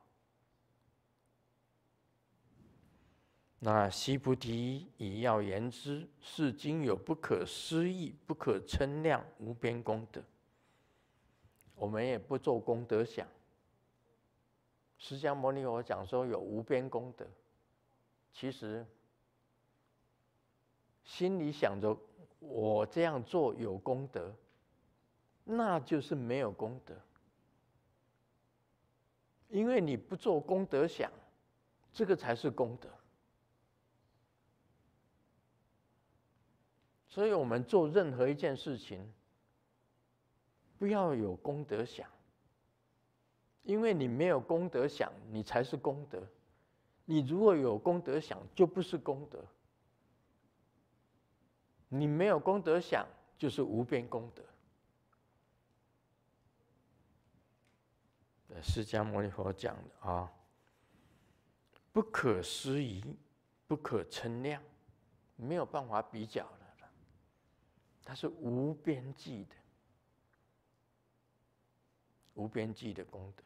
Speaker 1: 那西菩提以要言之，是经有不可思议、不可称量、无边功德。我们也不做功德想。释迦牟尼佛讲说有无边功德，其实。心里想着我这样做有功德，那就是没有功德，因为你不做功德想，这个才是功德。所以我们做任何一件事情，不要有功德想，因为你没有功德想，你才是功德；你如果有功德想，就不是功德。你没有功德想，就是无边功德。释迦牟尼佛讲的啊，不可思议，不可称量，没有办法比较的，它是无边际的，无边际的功德。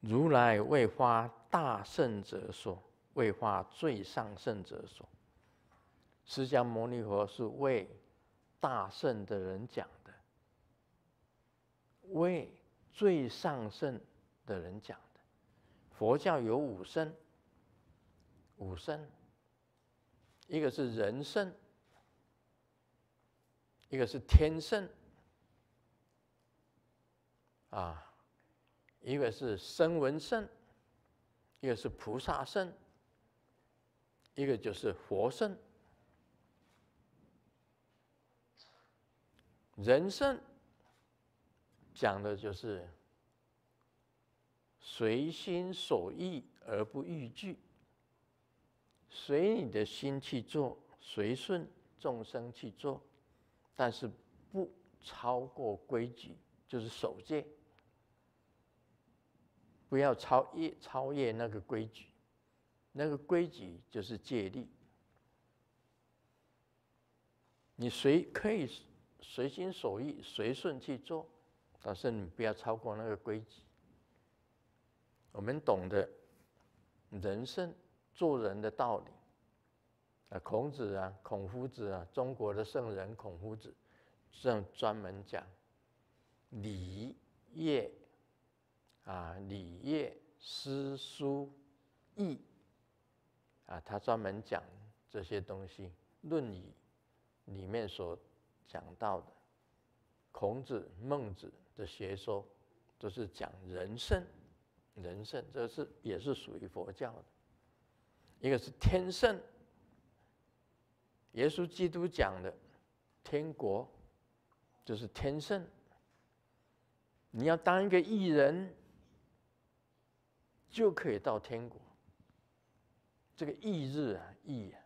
Speaker 1: 如来为发大圣者说。为化最上圣者说，释迦牟尼佛是为大圣的人讲的，为最上圣的人讲的。佛教有五圣，五圣，一个是人圣，一个是天圣，啊，一个是声闻圣，一个是菩萨圣。一个就是佛圣，人圣讲的就是随心所欲而不逾矩，随你的心去做，随顺众生去做，但是不超过规矩，就是守戒，不要超越超越那个规矩。那个规矩就是戒律，你随可以随心所欲、随顺去做，但是你不要超过那个规矩。我们懂得人生做人的道理啊，孔子啊、孔夫子啊，中国的圣人孔夫子，这样专门讲礼乐啊、礼乐诗书义。啊，他专门讲这些东西，《论语》里面所讲到的，孔子、孟子的学说，都是讲人圣，人圣，这是也是属于佛教的。一个是天圣，耶稣基督讲的天国，就是天圣。你要当一个艺人，就可以到天国。这个义日啊，义啊，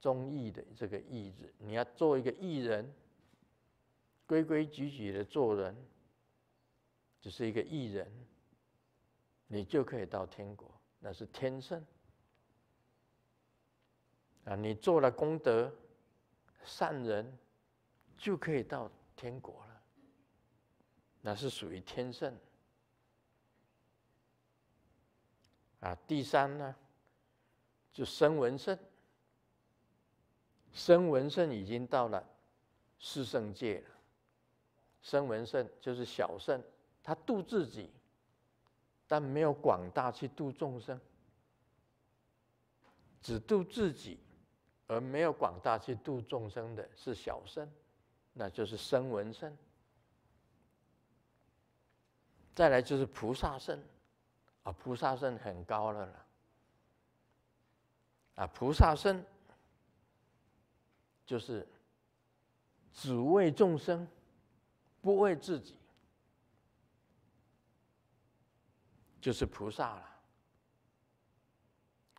Speaker 1: 忠义的这个义日，你要做一个艺人，规规矩矩的做人，只是一个艺人，你就可以到天国，那是天圣。啊，你做了功德，善人，就可以到天国了，那是属于天圣。啊，第三呢？就声闻圣，声闻圣已经到了四圣界了。声闻圣就是小圣，他度自己，但没有广大去度众生，只度自己，而没有广大去度众生的是小圣，那就是声闻圣。再来就是菩萨圣，啊，菩萨圣很高了了。啊，菩萨身就是只为众生，不为自己，就是菩萨了。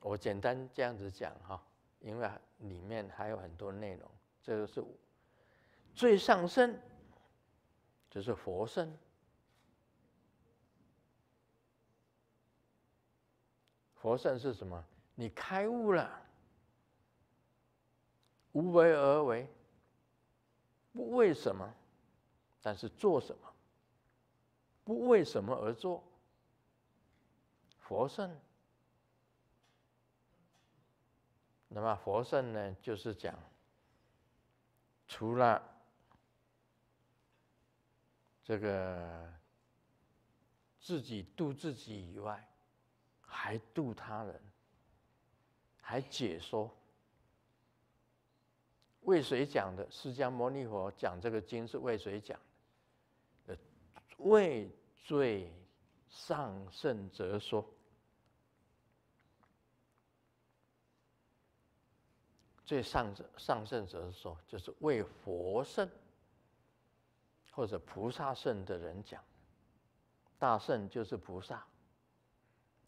Speaker 1: 我简单这样子讲哈，因为里面还有很多内容。这个是最上身，就是佛身。佛圣是什么？你开悟了，无为而为，不为什么，但是做什么？不为什么而做？佛圣。那么佛圣呢，就是讲，除了这个自己度自己以外，还度他人。还解说，为谁讲的？释迦牟尼佛讲这个经是为谁讲的？呃为最上圣者说。最上上圣者说，就是为佛圣或者菩萨圣的人讲。大圣就是菩萨，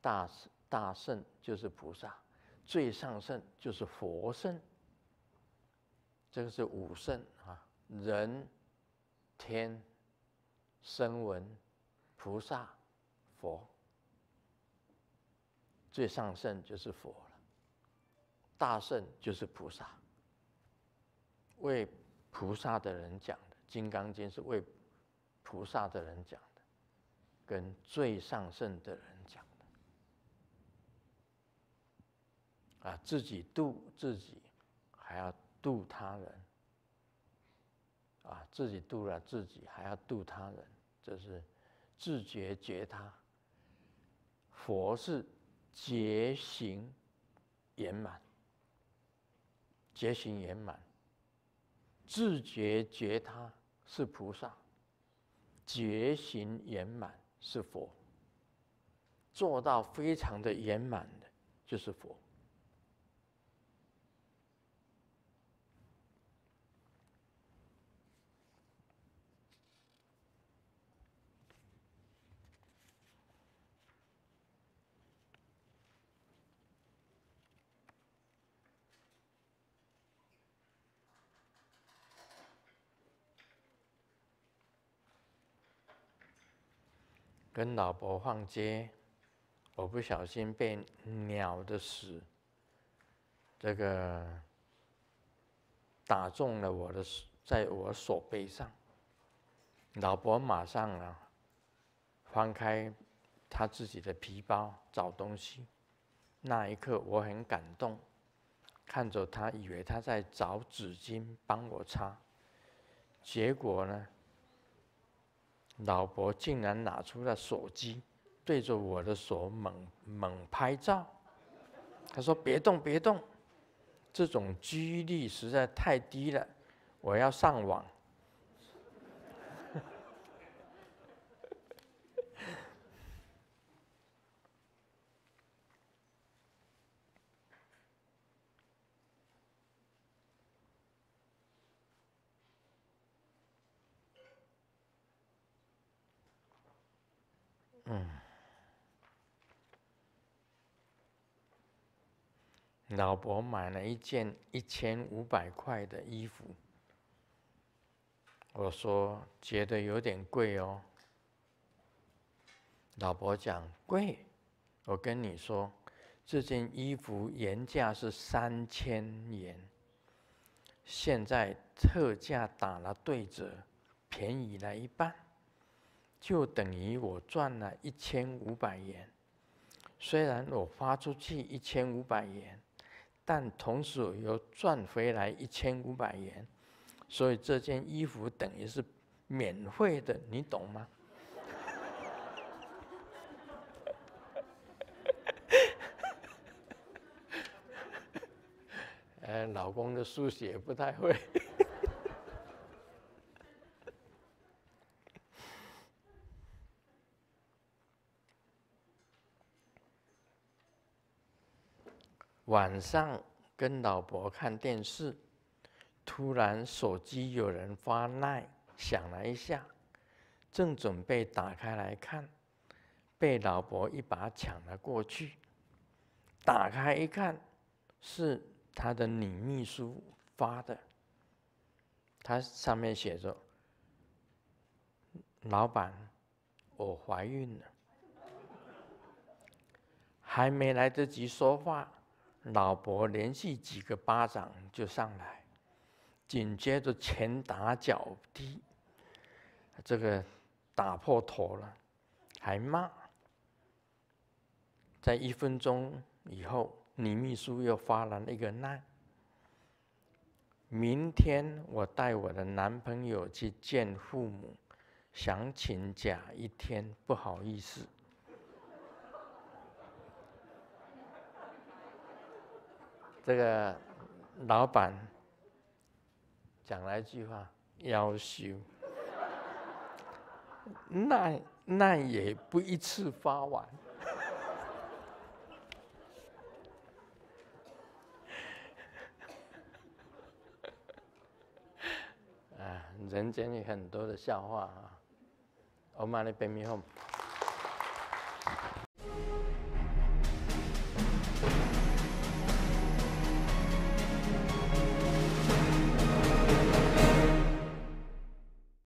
Speaker 1: 大大圣就是菩萨。最上圣就是佛圣，这个是五圣啊，人、天、声闻、菩萨、佛。最上圣就是佛了，大圣就是菩萨。为菩萨的人讲的《金刚经》是为菩萨的人讲的，跟最上圣的人讲。啊，自己度自己，还要度他人。啊，自己度了自己，还要度他人，这是自觉觉他。佛是觉行圆满，觉行圆满，自觉觉他是菩萨，觉行圆满是佛，做到非常的圆满的，就是佛。跟老婆逛街，我不小心被鸟的屎，这个打中了我的，在我手背上。老婆马上啊，翻开他自己的皮包找东西。那一刻我很感动，看着他，以为他在找纸巾帮我擦，结果呢？老婆竟然拿出了手机，对着我的手猛猛拍照。他说：“别动，别动，这种几率实在太低了，我要上网。老伯买了一件一千五百块的衣服，我说觉得有点贵哦。老伯讲贵，我跟你说，这件衣服原价是三千元，现在特价打了对折，便宜了一半，就等于我赚了一千五百元。虽然我花出去一千五百元。但同时又赚回来一千五百元，所以这件衣服等于是免费的，你懂吗？呃，老公的书写不太会。晚上跟老婆看电视，突然手机有人发赖，响了一下，正准备打开来看，被老婆一把抢了过去。打开一看，是他的女秘书发的，他上面写着：“老板，我怀孕了。”还没来得及说话。老伯连续几个巴掌就上来，紧接着拳打脚踢，这个打破头了，还骂。在一分钟以后，女秘书又发了那个难。明天我带我的男朋友去见父母，想请假一天，不好意思。这个老板讲了一句话：“要求，那那也不一次发完。啊，人间有很多的笑话啊，我骂你白米红。